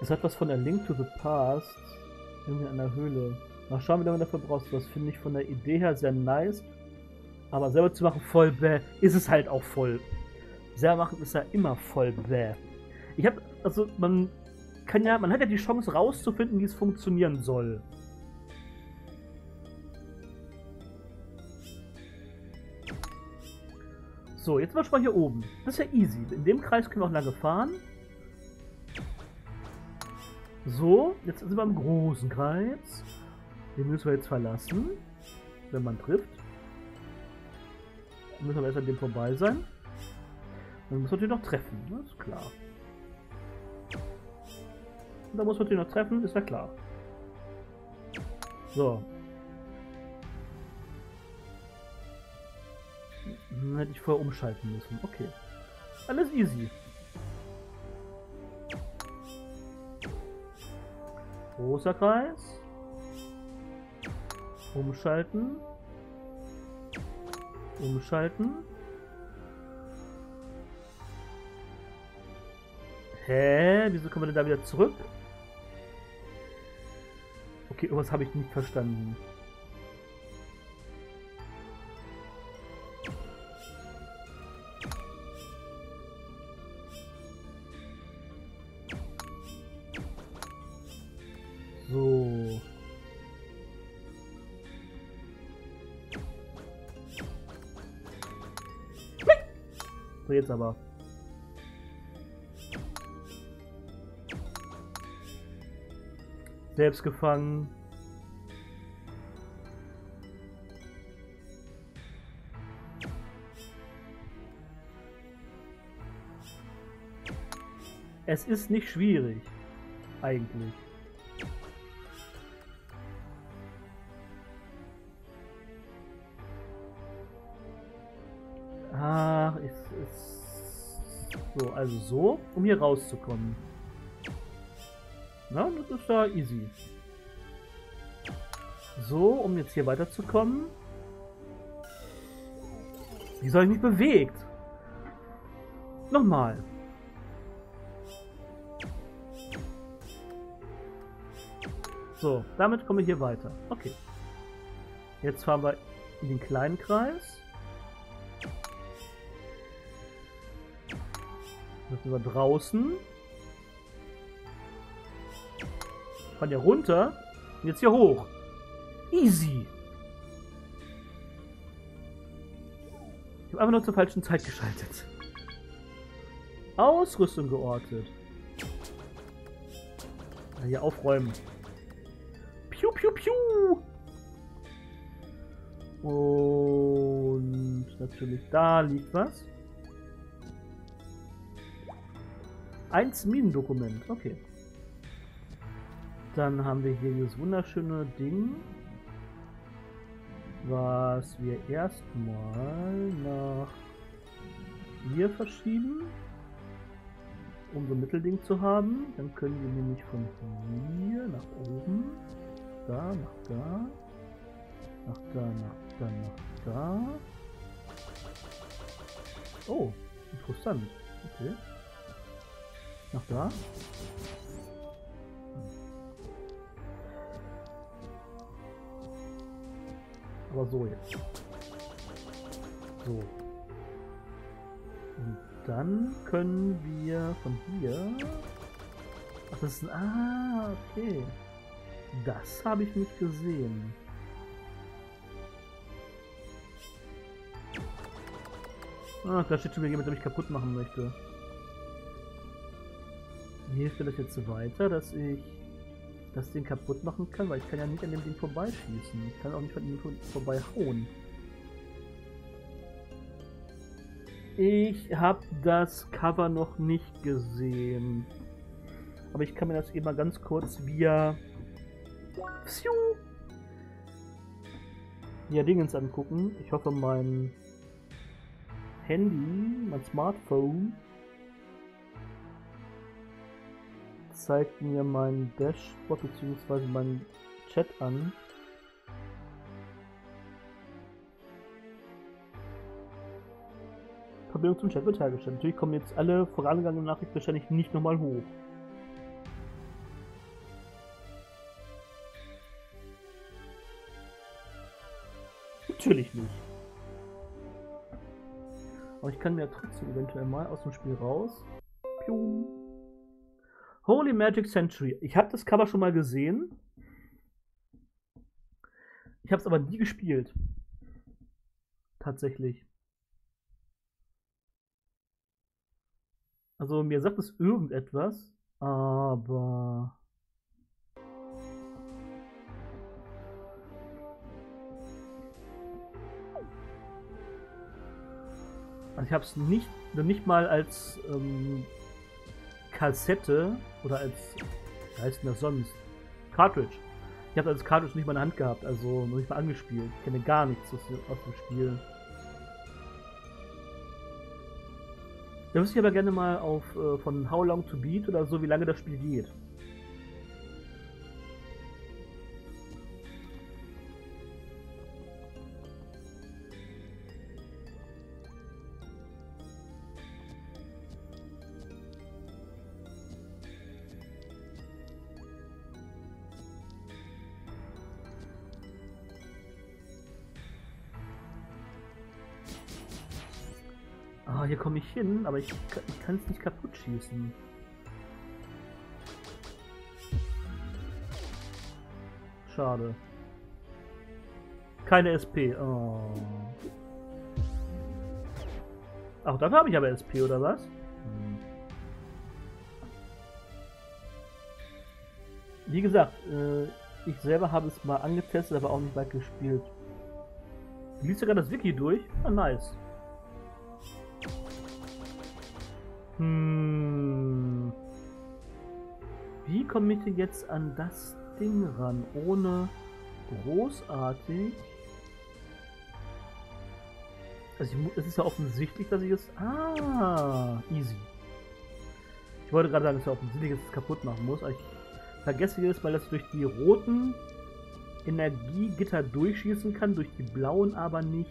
Speaker 1: Es hat was von der Link to the Past. Irgendwie in einer Höhle. Mal schauen, wie lange dafür brauchst. Das finde ich von der Idee her sehr nice. Aber selber zu machen voll bäh, ist es halt auch voll. Selber machen ist ja immer voll bäh. Ich habe, also man kann ja, man hat ja die Chance rauszufinden, wie es funktionieren soll. So, jetzt mal hier oben. Das ist ja easy. In dem Kreis können wir auch lange fahren. So, jetzt sind wir im großen Kreis. Den müssen wir jetzt verlassen, wenn man trifft. Dann müssen wir erst an dem vorbei sein. Dann müssen wir natürlich noch treffen, ne? ist klar. Dann muss man natürlich noch treffen, ist ja klar. So. Dann hätte ich vorher umschalten müssen. Okay. Alles easy. Großer Kreis. Umschalten. Umschalten. Hä? Wieso kommen wir denn da wieder zurück? Okay, irgendwas habe ich nicht verstanden. Jetzt aber. Selbst gefangen. Es ist nicht schwierig, eigentlich. So, um hier rauszukommen. Na, das ist ja easy. So, um jetzt hier weiterzukommen. Wie soll ich mich bewegt? Nochmal. So, damit komme ich hier weiter. Okay. Jetzt fahren wir in den kleinen Kreis. Jetzt sind wir draußen. Fahren hier runter. Und jetzt hier hoch. Easy. Ich habe einfach nur zur falschen Zeit geschaltet. Ausrüstung geortet. Hier aufräumen. Piu, piu, piu. Und natürlich da liegt was. Eins Minendokument, okay. Dann haben wir hier dieses wunderschöne Ding, was wir erstmal nach hier verschieben, um so ein Mittelding zu haben. Dann können wir nämlich von hier nach oben, da, nach da, nach da, nach da, nach da. Oh, interessant. Okay. Nach da. Aber so jetzt. So. Und dann können wir von hier... Ach, das ist ein... Ah, okay. Das habe ich nicht gesehen. Ah, da steht schon wieder jemand, der mich kaputt machen möchte. Hilft mir das jetzt weiter, dass ich das Ding kaputt machen kann? Weil ich kann ja nicht an dem Ding vorbeischießen. Ich kann auch nicht von ihm vorbei hauen. Ich habe das Cover noch nicht gesehen. Aber ich kann mir das eben mal ganz kurz via... via Dingens angucken. Ich hoffe, mein Handy, mein Smartphone zeigt mir mein Dashboard bzw. meinen Chat an. Verbindung zum Chat wird hergestellt. Natürlich kommen jetzt alle vorangegangenen Nachrichten wahrscheinlich nicht nochmal hoch. Natürlich nicht. Aber ich kann mir trotzdem eventuell mal aus dem Spiel raus. Pium. Holy Magic Century. Ich habe das Cover schon mal gesehen. Ich habe es aber nie gespielt. Tatsächlich. Also mir sagt es irgendetwas, aber... Also ich habe es nicht, nicht mal als ähm, Kassette oder als, wie heißt denn das sonst? Cartridge. Ich habe als Cartridge nicht mal in der Hand gehabt, also noch nicht mal angespielt. Ich kenne gar nichts aus, aus dem Spiel. Da wüsste ich aber gerne mal auf äh, von How Long to Beat oder so, wie lange das Spiel geht. Hier komme ich hin, aber ich, ich kann es nicht kaputt schießen. Schade. Keine SP. Oh. Ach, dafür habe ich aber SP, oder was? Hm. Wie gesagt, äh, ich selber habe es mal angetestet, aber auch nicht weit gespielt. Liest sogar das Wiki durch? Ah, nice. Hm. Wie komme ich denn jetzt an das Ding ran, ohne großartig... Also es ist ja offensichtlich, dass ich es... Ah, easy. Ich wollte gerade sagen, es ist offensichtlich, es kaputt machen muss, aber ich vergesse jedes Mal, dass ich durch die roten Energiegitter durchschießen kann, durch die blauen aber nicht.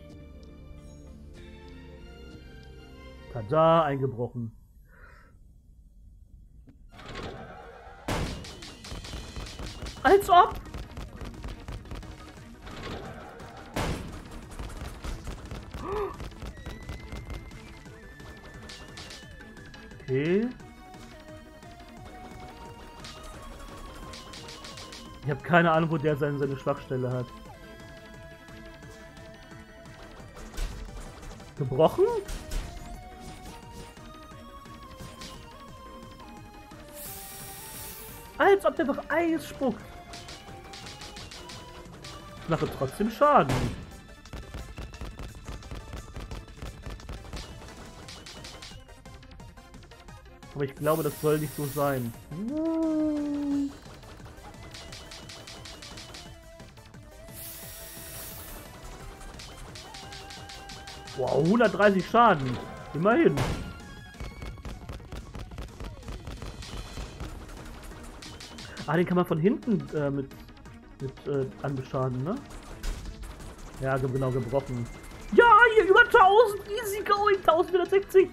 Speaker 1: Tada, eingebrochen. Als ob! Okay. Ich habe keine Ahnung, wo der seine, seine Schwachstelle hat. Gebrochen? Als ob der einfach Eis spuckt. Ich mache trotzdem Schaden. Aber ich glaube, das soll nicht so sein. Wow, 130 Schaden. Immerhin. Ah, den kann man von hinten äh, mit, mit äh, anbeschaden, ne? Ja, genau, gebrochen. Ja, hier über 1000. Easy going. 1460.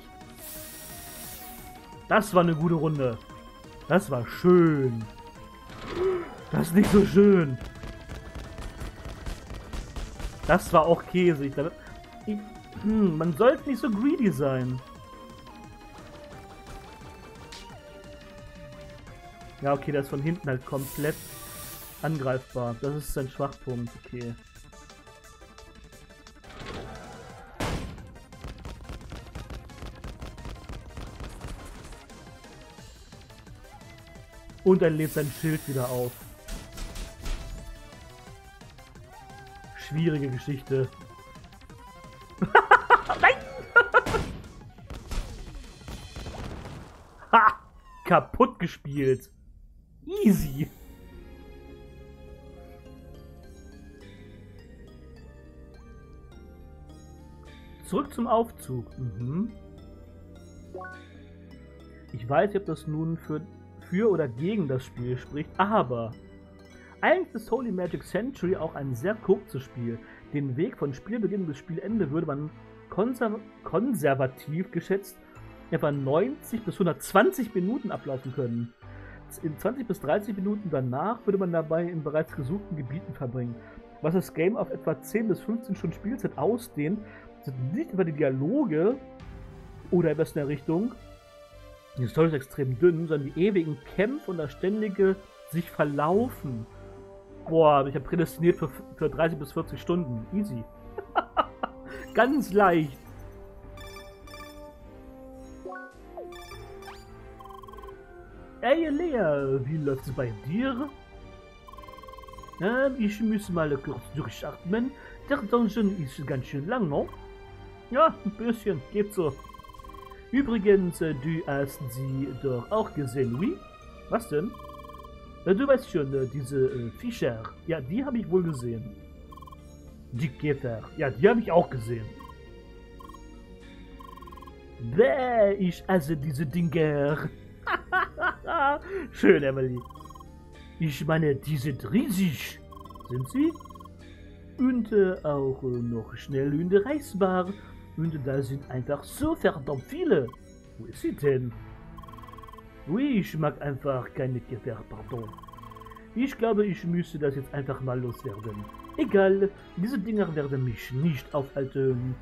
Speaker 1: Das war eine gute Runde. Das war schön. Das ist nicht so schön. Das war auch käsig. Ich, hm, man sollte nicht so greedy sein. Ja, okay, ist von hinten halt komplett angreifbar. Das ist sein Schwachpunkt, okay. Und er lädt sein Schild wieder auf. Schwierige Geschichte. Nein! ha! Kaputt gespielt. Easy. Zurück zum Aufzug. Mhm. Ich weiß nicht, ob das nun für, für oder gegen das Spiel spricht, aber eigentlich ist Holy Magic Century auch ein sehr kurzes Spiel. Den Weg von Spielbeginn bis Spielende würde man konser konservativ geschätzt etwa 90 bis 120 Minuten ablaufen können in 20 bis 30 Minuten danach würde man dabei in bereits gesuchten Gebieten verbringen. Was das Game auf etwa 10 bis 15 Stunden Spielzeit ausdehnt, nicht über die Dialoge oder etwas in der Richtung, die Story ist extrem dünn, sondern die ewigen Kämpfe und das ständige sich verlaufen. Boah, ich habe prädestiniert für, für 30 bis 40 Stunden. Easy. Ganz leicht. Ey Lea, wie läuft's bei dir? Ähm, ich muss mal kurz durchatmen. Der Dungeon ist ganz schön lang, no? Ja, ein bisschen, geht so. Übrigens, äh, du hast sie doch auch gesehen, oui? Was denn? Äh, du weißt schon, äh, diese Fischer. Ja, die habe ich wohl gesehen. Die Käfer. Ja, die habe ich auch gesehen. Bäh, ich esse diese Dinger. Schön, Emily. Ich meine, die sind riesig. Sind sie? Und äh, auch äh, noch schnell und reißbar. Und da sind einfach so verdammt viele. Wo ist sie denn? Ui, ich mag einfach keine Gewehr, pardon. Ich glaube, ich müsste das jetzt einfach mal loswerden. Egal, diese Dinger werden mich nicht aufhalten.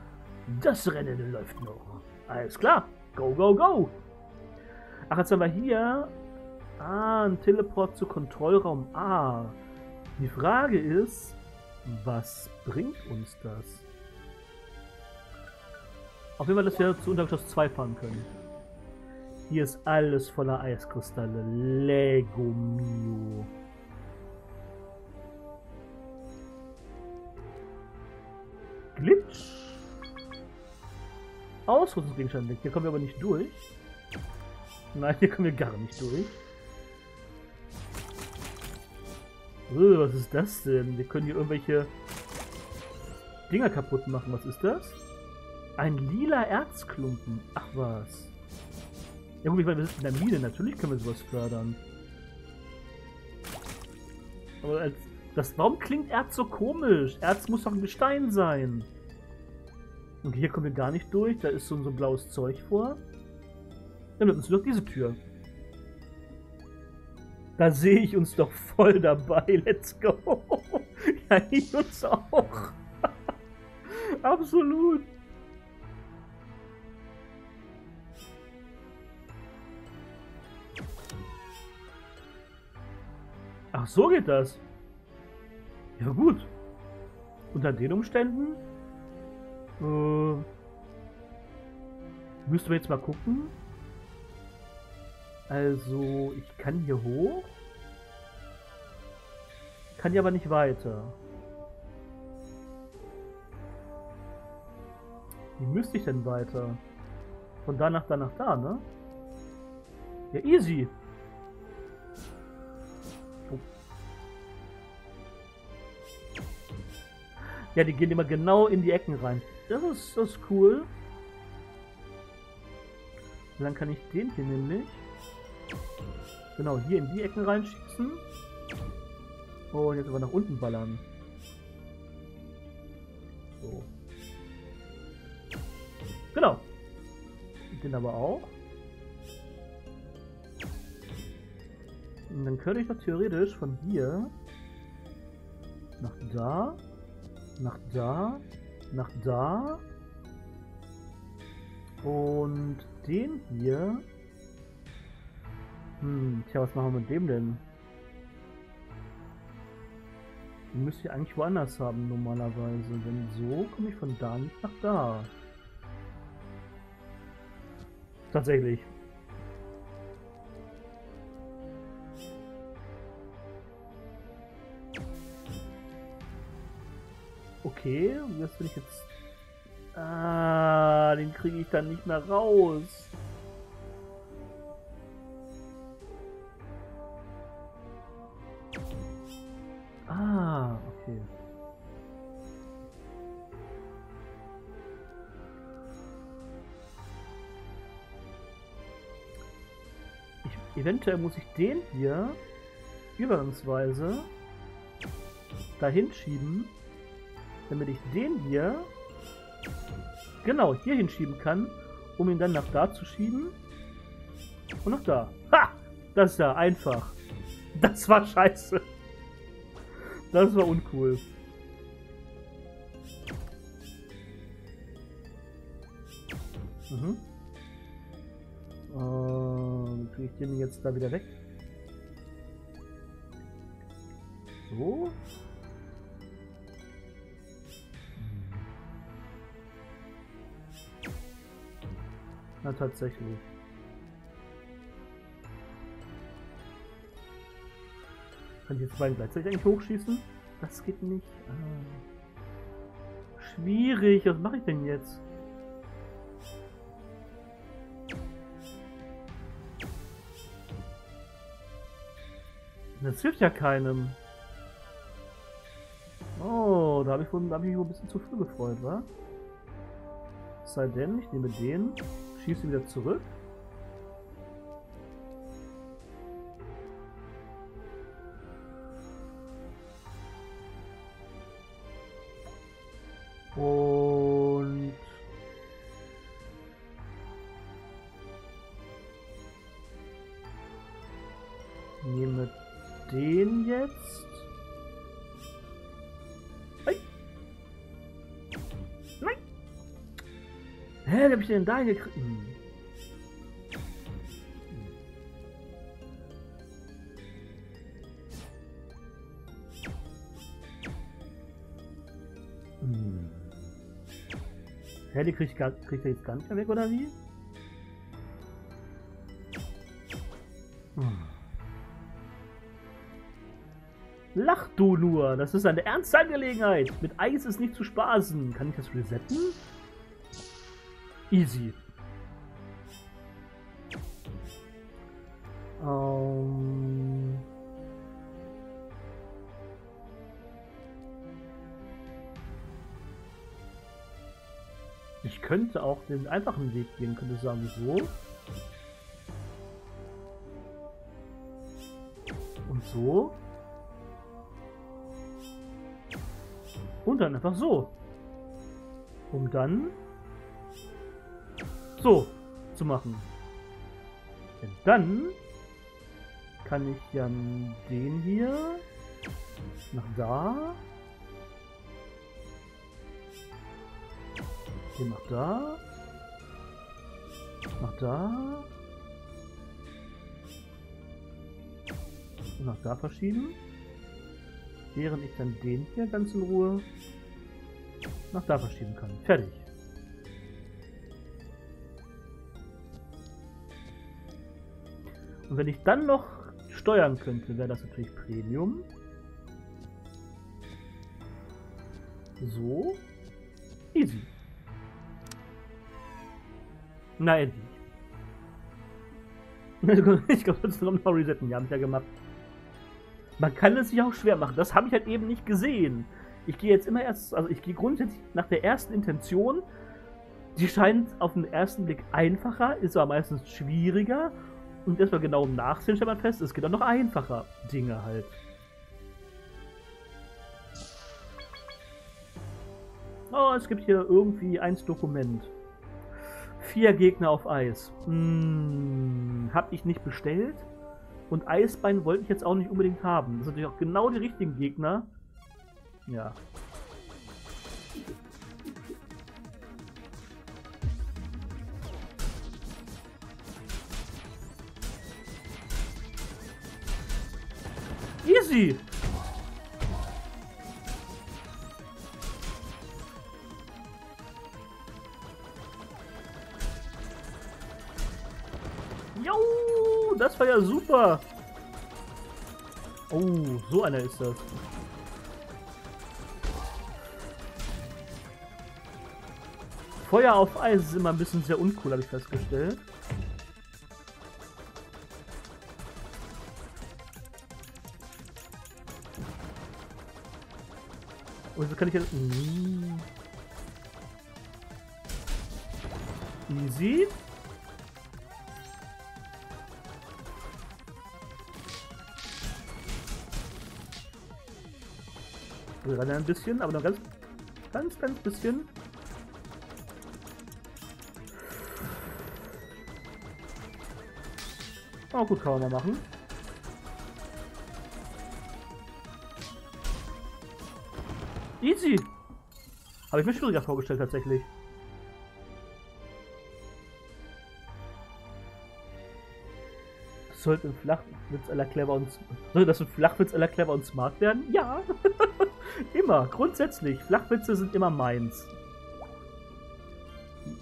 Speaker 1: Das Rennen läuft noch. Alles klar, go, go, go! Ach, jetzt haben wir hier ah, ein Teleport zu Kontrollraum A. Die Frage ist, was bringt uns das? Auf jeden Fall, dass wir zu Untergeschoss 2 fahren können. Hier ist alles voller Eiskristalle. Lego Mio. Glitch. Ausrüstungsgegenstand weg. Hier kommen wir aber nicht durch. Nein, hier kommen wir gar nicht durch. Uh, was ist das denn? Wir können hier irgendwelche Dinger kaputt machen. Was ist das? Ein lila Erzklumpen. Ach was. Ja gut, ich meine, wir sind in der Mine. Natürlich können wir sowas fördern. Aber als das, warum klingt Erz so komisch? Erz muss doch ein Gestein sein. Und hier kommen wir gar nicht durch. Da ist so ein, so ein blaues Zeug vor. Dann uns nur noch diese Tür. Da sehe ich uns doch voll dabei. Let's go. ja, ich uns auch. Absolut. Ach, so geht das. Ja gut. Unter den Umständen äh, müssten wir jetzt mal gucken. Also, ich kann hier hoch. Kann hier aber nicht weiter. Wie müsste ich denn weiter? Von da nach da nach da, ne? Ja, easy. Ja, die gehen immer genau in die Ecken rein. Das ist, das ist cool. Dann kann ich den hier nämlich genau hier in die Ecken reinschießen. Und jetzt aber nach unten ballern. So. Genau. Den aber auch. Und dann könnte ich doch theoretisch von hier nach da nach da, nach da. Und den hier. Hm, tja, was machen wir mit dem denn? Den müsste ich eigentlich woanders haben normalerweise. Denn so komme ich von da nicht nach da. Tatsächlich. Okay, und das will ich jetzt... Ah, den kriege ich dann nicht mehr raus. Ah, okay. Ich, eventuell muss ich den hier übergangsweise dahin schieben damit ich den hier genau hier hinschieben kann, um ihn dann nach da zu schieben. Und nach da. Ha! Das ist ja einfach. Das war scheiße. Das war uncool. Mhm. Äh, kriege ich den jetzt da wieder weg? Tatsächlich. Kann ich jetzt beiden gleichzeitig eigentlich hochschießen? Das geht nicht. Ah. Schwierig. Was mache ich denn jetzt? Das hilft ja keinem. Oh, da habe ich, hab ich mich wohl ein bisschen zu früh gefreut, wa? Es sei denn, ich nehme den, schieße wieder zurück. Und nehme den jetzt. Hä, wie hab ich den da gekriegt? Hä, kriegt, kriegt er jetzt gar nicht mehr weg, oder wie? Hm. Lach du nur, das ist eine ernste Angelegenheit. Mit Eis ist nicht zu spaßen. Kann ich das resetten? Easy. Den einfachen Weg gehen, könnte sagen so. Und so. Und dann einfach so. Um dann so zu machen. Denn dann kann ich ja den hier nach da. Den nach da. Da. Und nach da verschieben. Während ich dann den hier ganz in Ruhe nach da verschieben kann. Fertig. Und wenn ich dann noch steuern könnte, wäre das natürlich Premium. So. Easy. Na, endlich. ich glaube, das ist noch resetten. Ja, hab ich ja gemacht. Man kann es sich auch schwer machen. Das habe ich halt eben nicht gesehen. Ich gehe jetzt immer erst, also ich gehe grundsätzlich nach der ersten Intention. Die scheint auf den ersten Blick einfacher, ist aber meistens schwieriger. Und erstmal genau im Nachsehen stellt man fest, es geht auch noch einfacher. Dinge halt. Oh, es gibt hier irgendwie eins Dokument. Vier Gegner auf Eis. Hm, hab ich nicht bestellt. Und Eisbein wollte ich jetzt auch nicht unbedingt haben. Das sind natürlich auch genau die richtigen Gegner. Ja. Easy! War ja super. Oh, so einer ist das. Feuer auf Eis ist immer ein bisschen sehr uncool, habe ich festgestellt. Und so kann ich jetzt... Mm. Easy. Rennen ein bisschen, aber noch ganz, ganz, ganz bisschen. Oh gut, kann man mal machen. Easy. Habe ich mir schwieriger vorgestellt tatsächlich. Sollte ein Flachwitz aller clever und das ein Flachwitz aller clever und smart werden? Ja. immer, grundsätzlich. Flachwitze sind immer meins.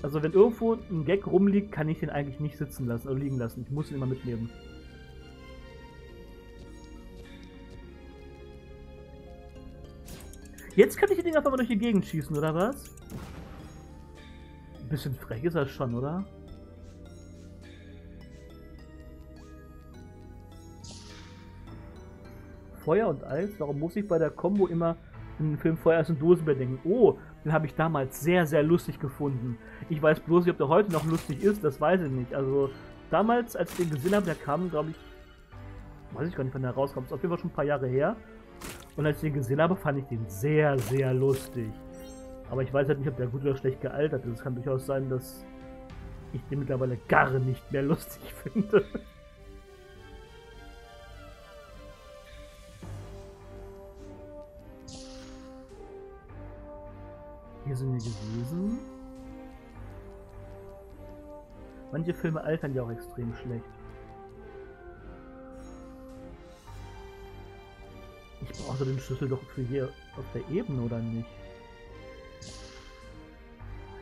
Speaker 1: Also wenn irgendwo ein Gag rumliegt, kann ich den eigentlich nicht sitzen lassen oder liegen lassen. Ich muss ihn immer mitnehmen. Jetzt kann ich Dinger einfach mal durch die Gegend schießen, oder was? Ein bisschen frech ist das schon, oder? Feuer und Eis? Warum muss ich bei der Combo immer den Film vorher erst in Dosen denken, oh, den habe ich damals sehr, sehr lustig gefunden. Ich weiß bloß nicht, ob der heute noch lustig ist, das weiß ich nicht. Also damals, als ich den gesehen habe, der kam, glaube ich, weiß ich gar nicht, wann der rauskam, ist auf jeden Fall schon ein paar Jahre her. Und als ich den gesehen habe, fand ich den sehr, sehr lustig. Aber ich weiß halt nicht, ob der gut oder schlecht gealtert ist. Es kann durchaus sein, dass ich den mittlerweile gar nicht mehr lustig finde. Sind wir gewesen. Manche Filme altern ja auch extrem schlecht. Ich brauche den Schlüssel doch für hier auf der Ebene, oder nicht?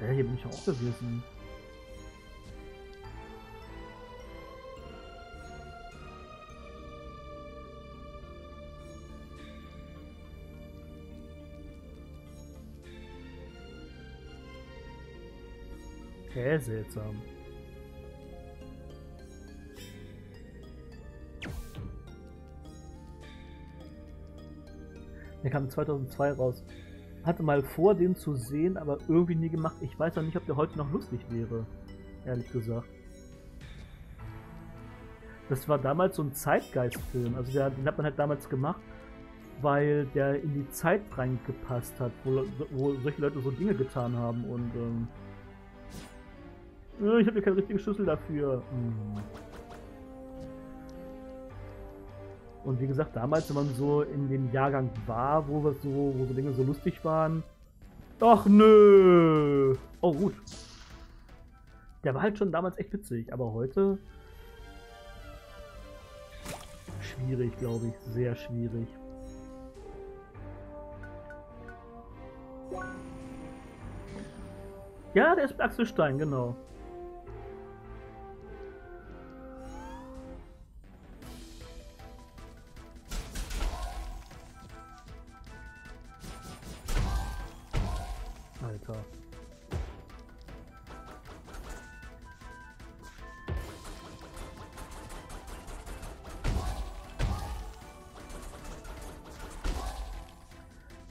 Speaker 1: Ja, hier bin ich auch gewesen. Okay, seltsam. Der kam 2002 raus. Hatte mal vor, den zu sehen, aber irgendwie nie gemacht. Ich weiß auch nicht, ob der heute noch lustig wäre. Ehrlich gesagt. Das war damals so ein Zeitgeistfilm. Also der, den hat man halt damals gemacht, weil der in die Zeit reingepasst hat, wo, wo solche Leute so Dinge getan haben und ähm, ich habe hier keinen richtigen Schlüssel dafür. Hm. Und wie gesagt, damals, wenn man so in dem Jahrgang war, wo, wir so, wo so Dinge so lustig waren. Ach nö! Oh gut. Der war halt schon damals echt witzig, aber heute schwierig, glaube ich. Sehr schwierig. Ja, der ist Axel Stein, genau.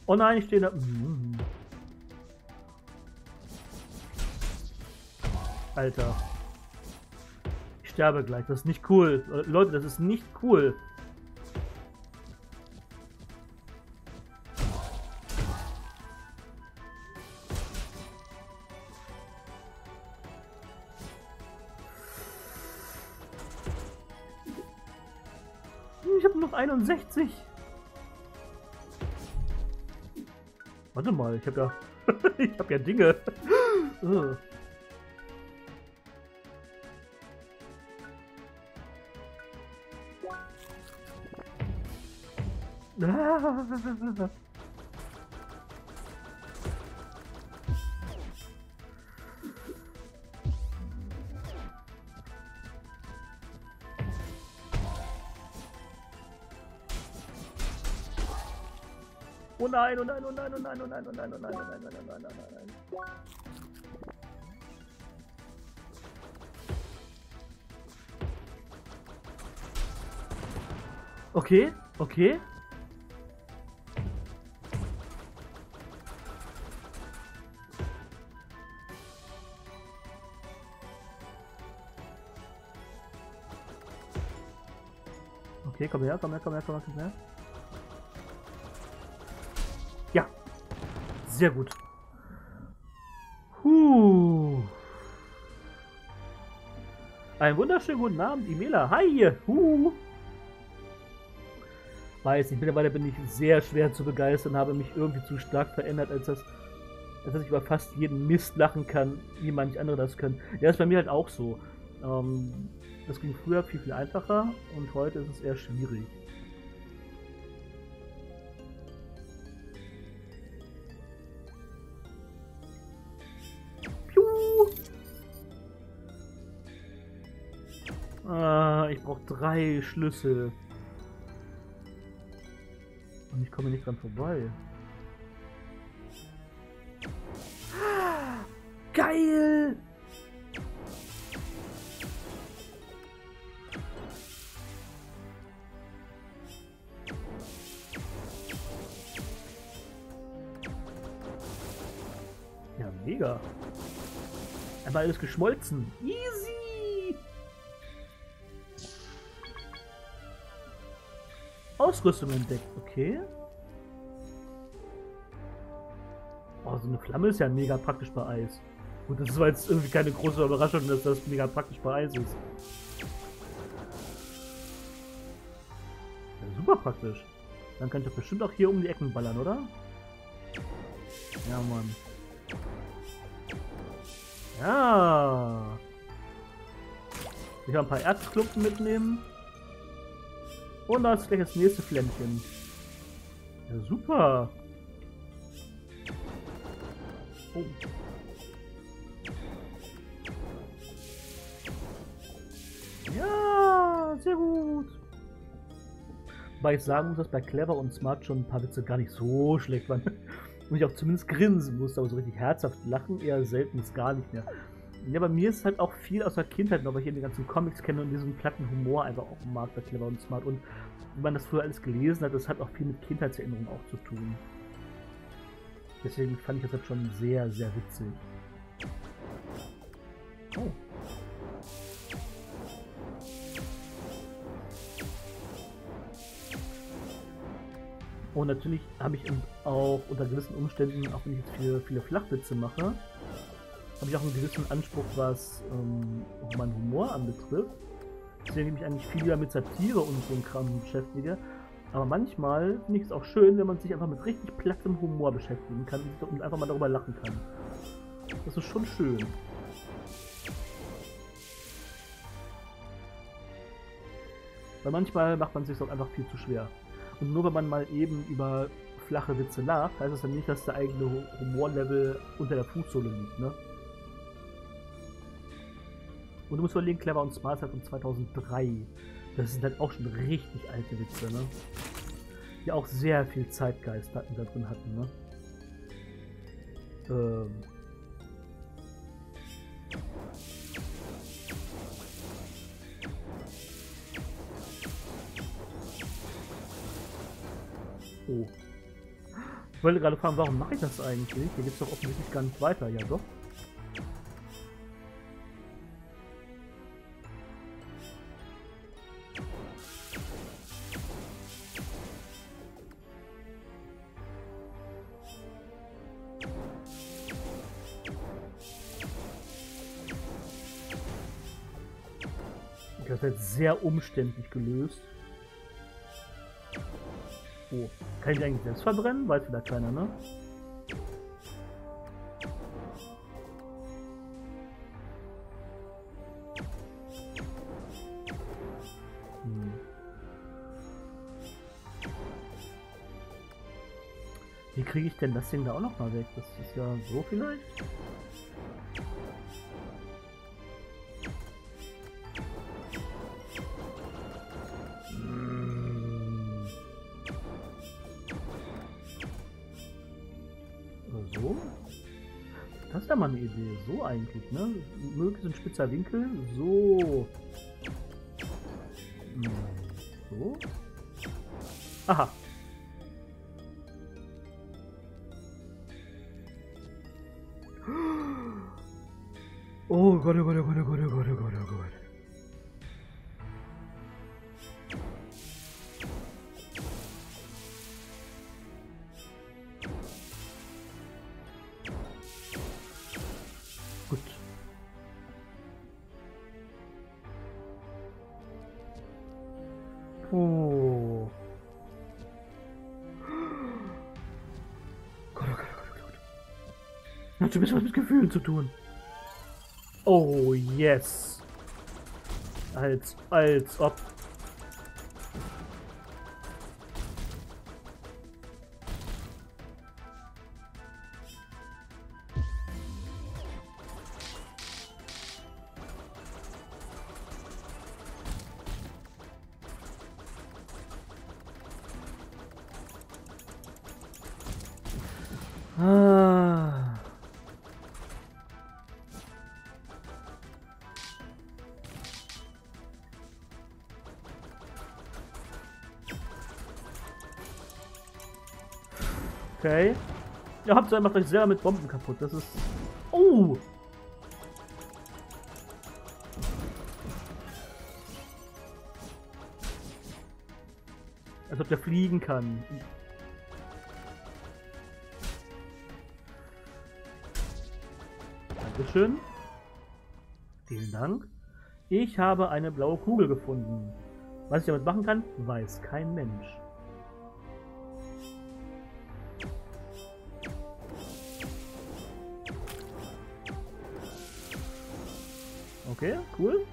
Speaker 1: Oh nein, ich stehe da. Mhm. Alter. Ich sterbe gleich. Das ist nicht cool. Leute, das ist nicht cool. Ich habe noch 61. Warte mal, ich habe ja... ich habe ja Dinge. Oh oh nein, oh nein, oh nein, oh nein, oh nein, oh nein, oh nein, oh nein, oh nein, oh nein, oh nein. Okay, okay. Okay, komm her, komm her, komm her, komm her, komm her. Sehr gut. Huh. Einen wunderschönen guten Abend, Imela. Hi. Huh. Weiß nicht, mittlerweile bin ich sehr schwer zu begeistern, habe mich irgendwie zu stark verändert, als dass, als dass ich über fast jeden Mist lachen kann, wie manche andere das können. Ja, ist bei mir halt auch so. Ähm, das ging früher viel, viel einfacher und heute ist es eher schwierig. drei Schlüssel. Und ich komme nicht dran vorbei. Geil! Ja, mega. Aber alles geschmolzen. Easy. Ausrüstung entdeckt, okay. Oh, so eine Flamme ist ja mega praktisch bei Eis. Gut, das war jetzt irgendwie keine große Überraschung, dass das mega praktisch bei Eis ist. Ja, super praktisch. Dann könnt ihr bestimmt auch hier um die Ecken ballern, oder? Ja, Mann. Ja. Ich will ein paar Erzklumpen mitnehmen. Und da ist gleich das nächste Flämmchen. Ja, super. Oh. Ja, sehr gut. Weil ich sagen muss, dass bei Clever und Smart schon ein paar Witze gar nicht so schlecht waren. Und ich auch zumindest grinsen musste, aber so richtig herzhaft lachen eher selten ist gar nicht mehr. Ja, bei mir ist halt auch viel aus der Kindheit noch, weil ich eben die ganzen Comics kenne und diesen platten Humor einfach auch mag bei Clever und Smart. Und wenn man das früher alles gelesen hat, das hat auch viel mit Kindheitserinnerungen auch zu tun. Deswegen fand ich das halt schon sehr, sehr witzig. Oh. Und natürlich habe ich auch unter gewissen Umständen, auch wenn ich jetzt viele, viele Flachwitze mache, habe ich auch einen gewissen Anspruch, was ähm, meinen Humor anbetrifft. Deswegen ich mich eigentlich viel mit Satire und so einem Kram beschäftige. Aber manchmal finde ich es auch schön, wenn man sich einfach mit richtig plattem Humor beschäftigen kann und einfach mal darüber lachen kann. Das ist schon schön. Weil manchmal macht man sich auch einfach viel zu schwer. Und nur wenn man mal eben über flache Witze lacht, heißt das dann nicht, dass der eigene Humorlevel unter der Fußsohle liegt, ne? Und du musst überlegen, Clever und Smart halt von 2003. Das sind halt auch schon richtig alte Witze, ne? Die auch sehr viel Zeitgeist hatten, da drin hatten, ne? Ähm. Oh. Ich wollte gerade fragen, warum mache ich das eigentlich? Hier geht es doch offensichtlich gar nicht weiter. Ja, doch. Sehr umständlich gelöst. Oh. Kann ich eigentlich selbst verbrennen? Weiß wieder keiner, ne? Hm. Wie kriege ich denn das Ding da auch noch mal weg? Das ist ja so vielleicht? Idee. So eigentlich, ne? Möglichst ein spitzer Winkel. So. Hm. So. Aha. Oh Gott, oh Gott, oh Gott, oh Gott, oh Gott, oh Gott, zumindest was mit Gefühlen zu tun. Oh, yes. Als, als ob. Okay. Ihr habt macht euch selber mit Bomben kaputt. Das ist... Oh! Als ob der fliegen kann. Dankeschön. Vielen Dank. Ich habe eine blaue Kugel gefunden. Was ich damit machen kann, weiß kein Mensch. Okay, cool.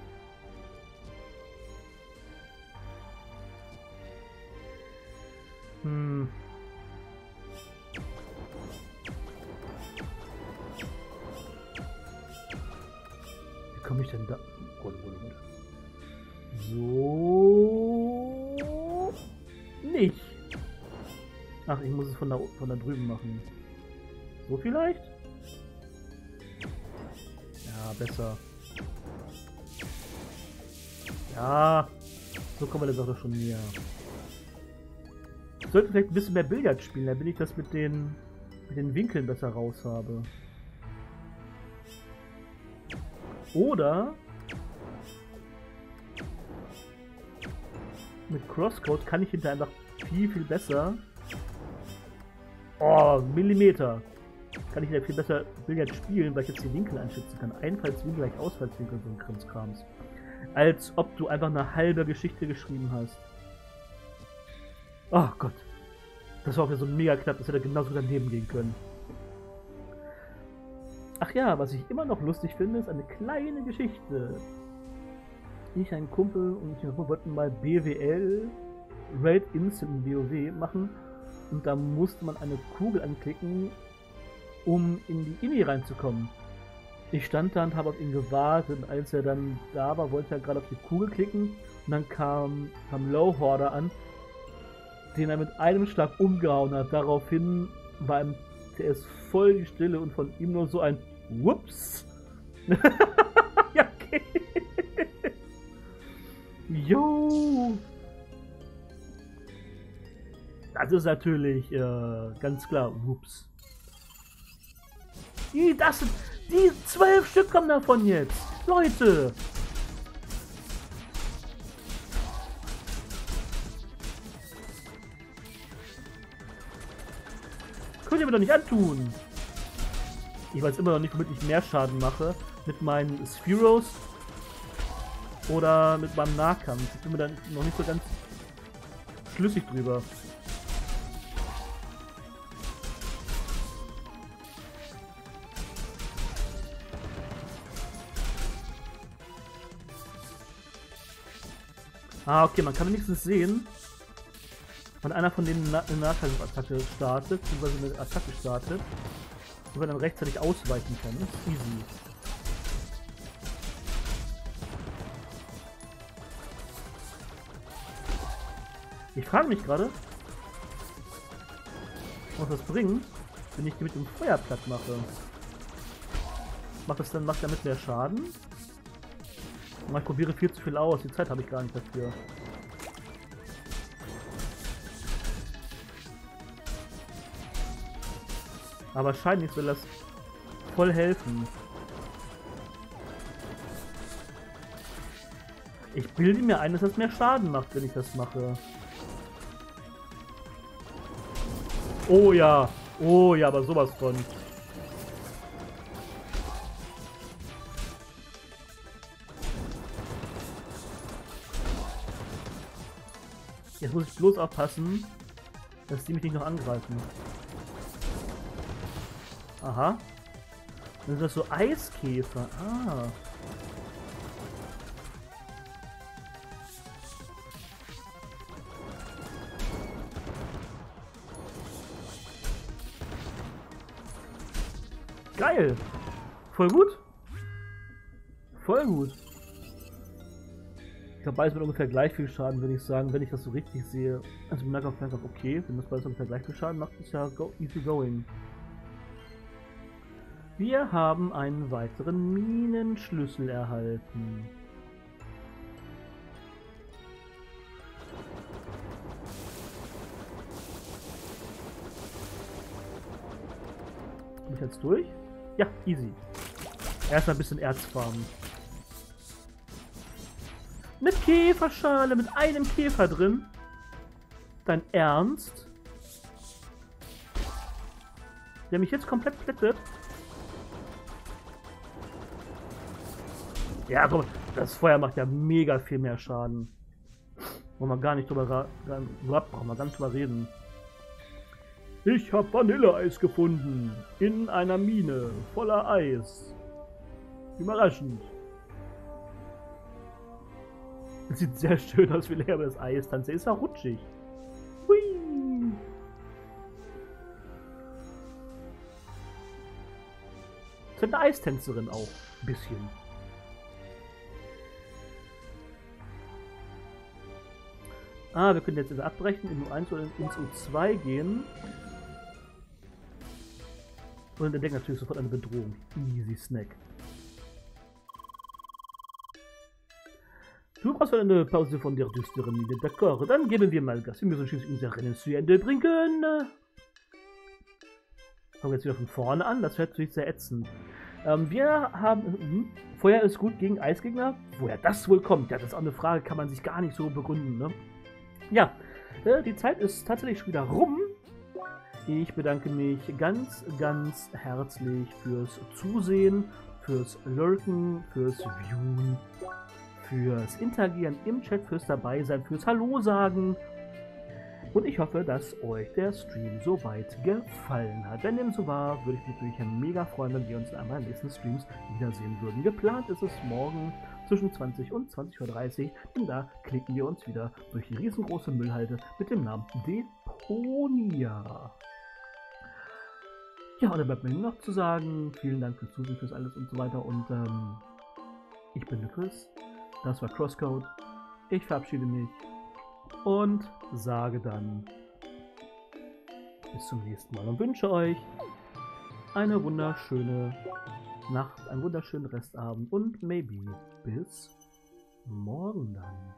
Speaker 1: Hm. Wie komme ich denn da? Gut, gut, gut. So. Nicht. Ach, ich muss es von da, von da drüben machen. So vielleicht? Ja, besser. Ja, so kommen wir der Sache schon näher. Ich sollte vielleicht ein bisschen mehr Billard spielen, damit ich das mit den, mit den Winkeln besser raus habe. Oder mit Crosscode kann ich hinterher einfach viel, viel besser. Oh, Millimeter. Kann ich hinterher viel besser Billard spielen, weil ich jetzt die Winkel einschätzen kann. Einfallswinkel gleich Ausfallswinkel, so ein Krimskrams als ob du einfach eine halbe Geschichte geschrieben hast. Oh Gott. Das war auch wieder so mega knapp, das hätte genauso daneben gehen können. Ach ja, was ich immer noch lustig finde, ist eine kleine Geschichte. Ich, ein Kumpel und ich wollten mal BWL Raid Instant WoW machen und da musste man eine Kugel anklicken, um in die INI reinzukommen. Ich stand da und habe auf ihn gewartet und als er dann da war, wollte er gerade auf die Kugel klicken und dann kam, kam Lowhorder an, den er mit einem Schlag umgehauen hat. Daraufhin war ihm TS voll die Stille und von ihm nur so ein Whoops. ja, okay. Jo. Das ist natürlich äh, ganz klar. Whoops. Das sind die zwölf Stück kommen davon jetzt. Leute. Könnt ihr mir doch nicht antun. Ich weiß immer noch nicht, womit ich mehr Schaden mache. Mit meinen Spheros oder mit meinem Nahkampf. Ich bin mir da noch nicht so ganz schlüssig drüber. Ah, okay, man kann wenigstens sehen, wenn einer von denen eine Nahkampfattacke startet, beziehungsweise eine Attacke startet, und man dann rechtzeitig ausweichen kann. Das ist easy. Ich frage mich gerade, was das bringt, wenn ich die mit dem Feuer platt mache. Macht das dann, macht damit mehr Schaden? Ich probiere viel zu viel aus, die Zeit habe ich gar nicht dafür. Aber wahrscheinlich will das voll helfen. Ich bilde mir ein, dass das mehr Schaden macht, wenn ich das mache. Oh ja. Oh ja, aber sowas von. Muss ich bloß aufpassen, dass die mich nicht noch angreifen. Aha. Dann sind das so Eiskäfer. Ah. Geil. Voll gut. Voll gut glaube, beides mit ungefähr gleich viel Schaden, würde ich sagen, wenn ich das so richtig sehe. Also Nugget auf Nugget okay, wenn das beides ungefähr gleich viel Schaden macht, ist ja go easy going. Wir haben einen weiteren Minenschlüssel erhalten. Komme ich jetzt durch? Ja, easy. Erstmal ein bisschen Erz farmen. Eine Käferschale mit einem Käfer drin. Dein Ernst? Der mich jetzt komplett plättet. Ja, komm, das Feuer macht ja mega viel mehr Schaden. Wollen wir gar nicht drüber, brauchen wir gar nicht drüber reden. Ich habe Vanilleeis gefunden. In einer Mine voller Eis. Überraschend. Das sieht sehr schön aus, wie leer das Eis tanzt. Ist auch rutschig. Hui. Das ist eine Eistänzerin auch. Ein bisschen. Ah, wir können jetzt abbrechen, in U1 oder ins U2 gehen. Und entdecken natürlich sofort eine Bedrohung. Easy Snack. Du brauchst eine Pause von der düsteren Mine. D'accord, dann geben wir mal Gas. Wir müssen schließlich unser Rennen zu Ende bringen. Fangen wir jetzt wieder von vorne an. Das hört sich sehr ätzend. Ähm, wir haben... Hm, Feuer ist gut gegen Eisgegner. Woher das wohl kommt? Ja, das ist auch eine Frage, kann man sich gar nicht so begründen, ne? Ja, äh, die Zeit ist tatsächlich schon wieder rum. Ich bedanke mich ganz, ganz herzlich fürs Zusehen, fürs Lurken, fürs Viewen, fürs Interagieren im Chat, fürs Dabeisein, fürs Hallo sagen. Und ich hoffe, dass euch der Stream soweit gefallen hat. Wenn dem so war, würde ich mich natürlich mega freuen, wenn wir uns in einem nächsten Streams wiedersehen würden. Geplant ist es morgen zwischen 20 und 20.30 Uhr, denn da klicken wir uns wieder durch die riesengroße Müllhalde mit dem Namen Deponia. Ja, und dann bleibt mir nur noch zu sagen, vielen Dank fürs Zusehen, fürs alles und so weiter und ähm, ich bin der Chris, das war Crosscode. Ich verabschiede mich und sage dann bis zum nächsten Mal und wünsche euch eine wunderschöne Nacht, einen wunderschönen Restabend und maybe bis morgen dann.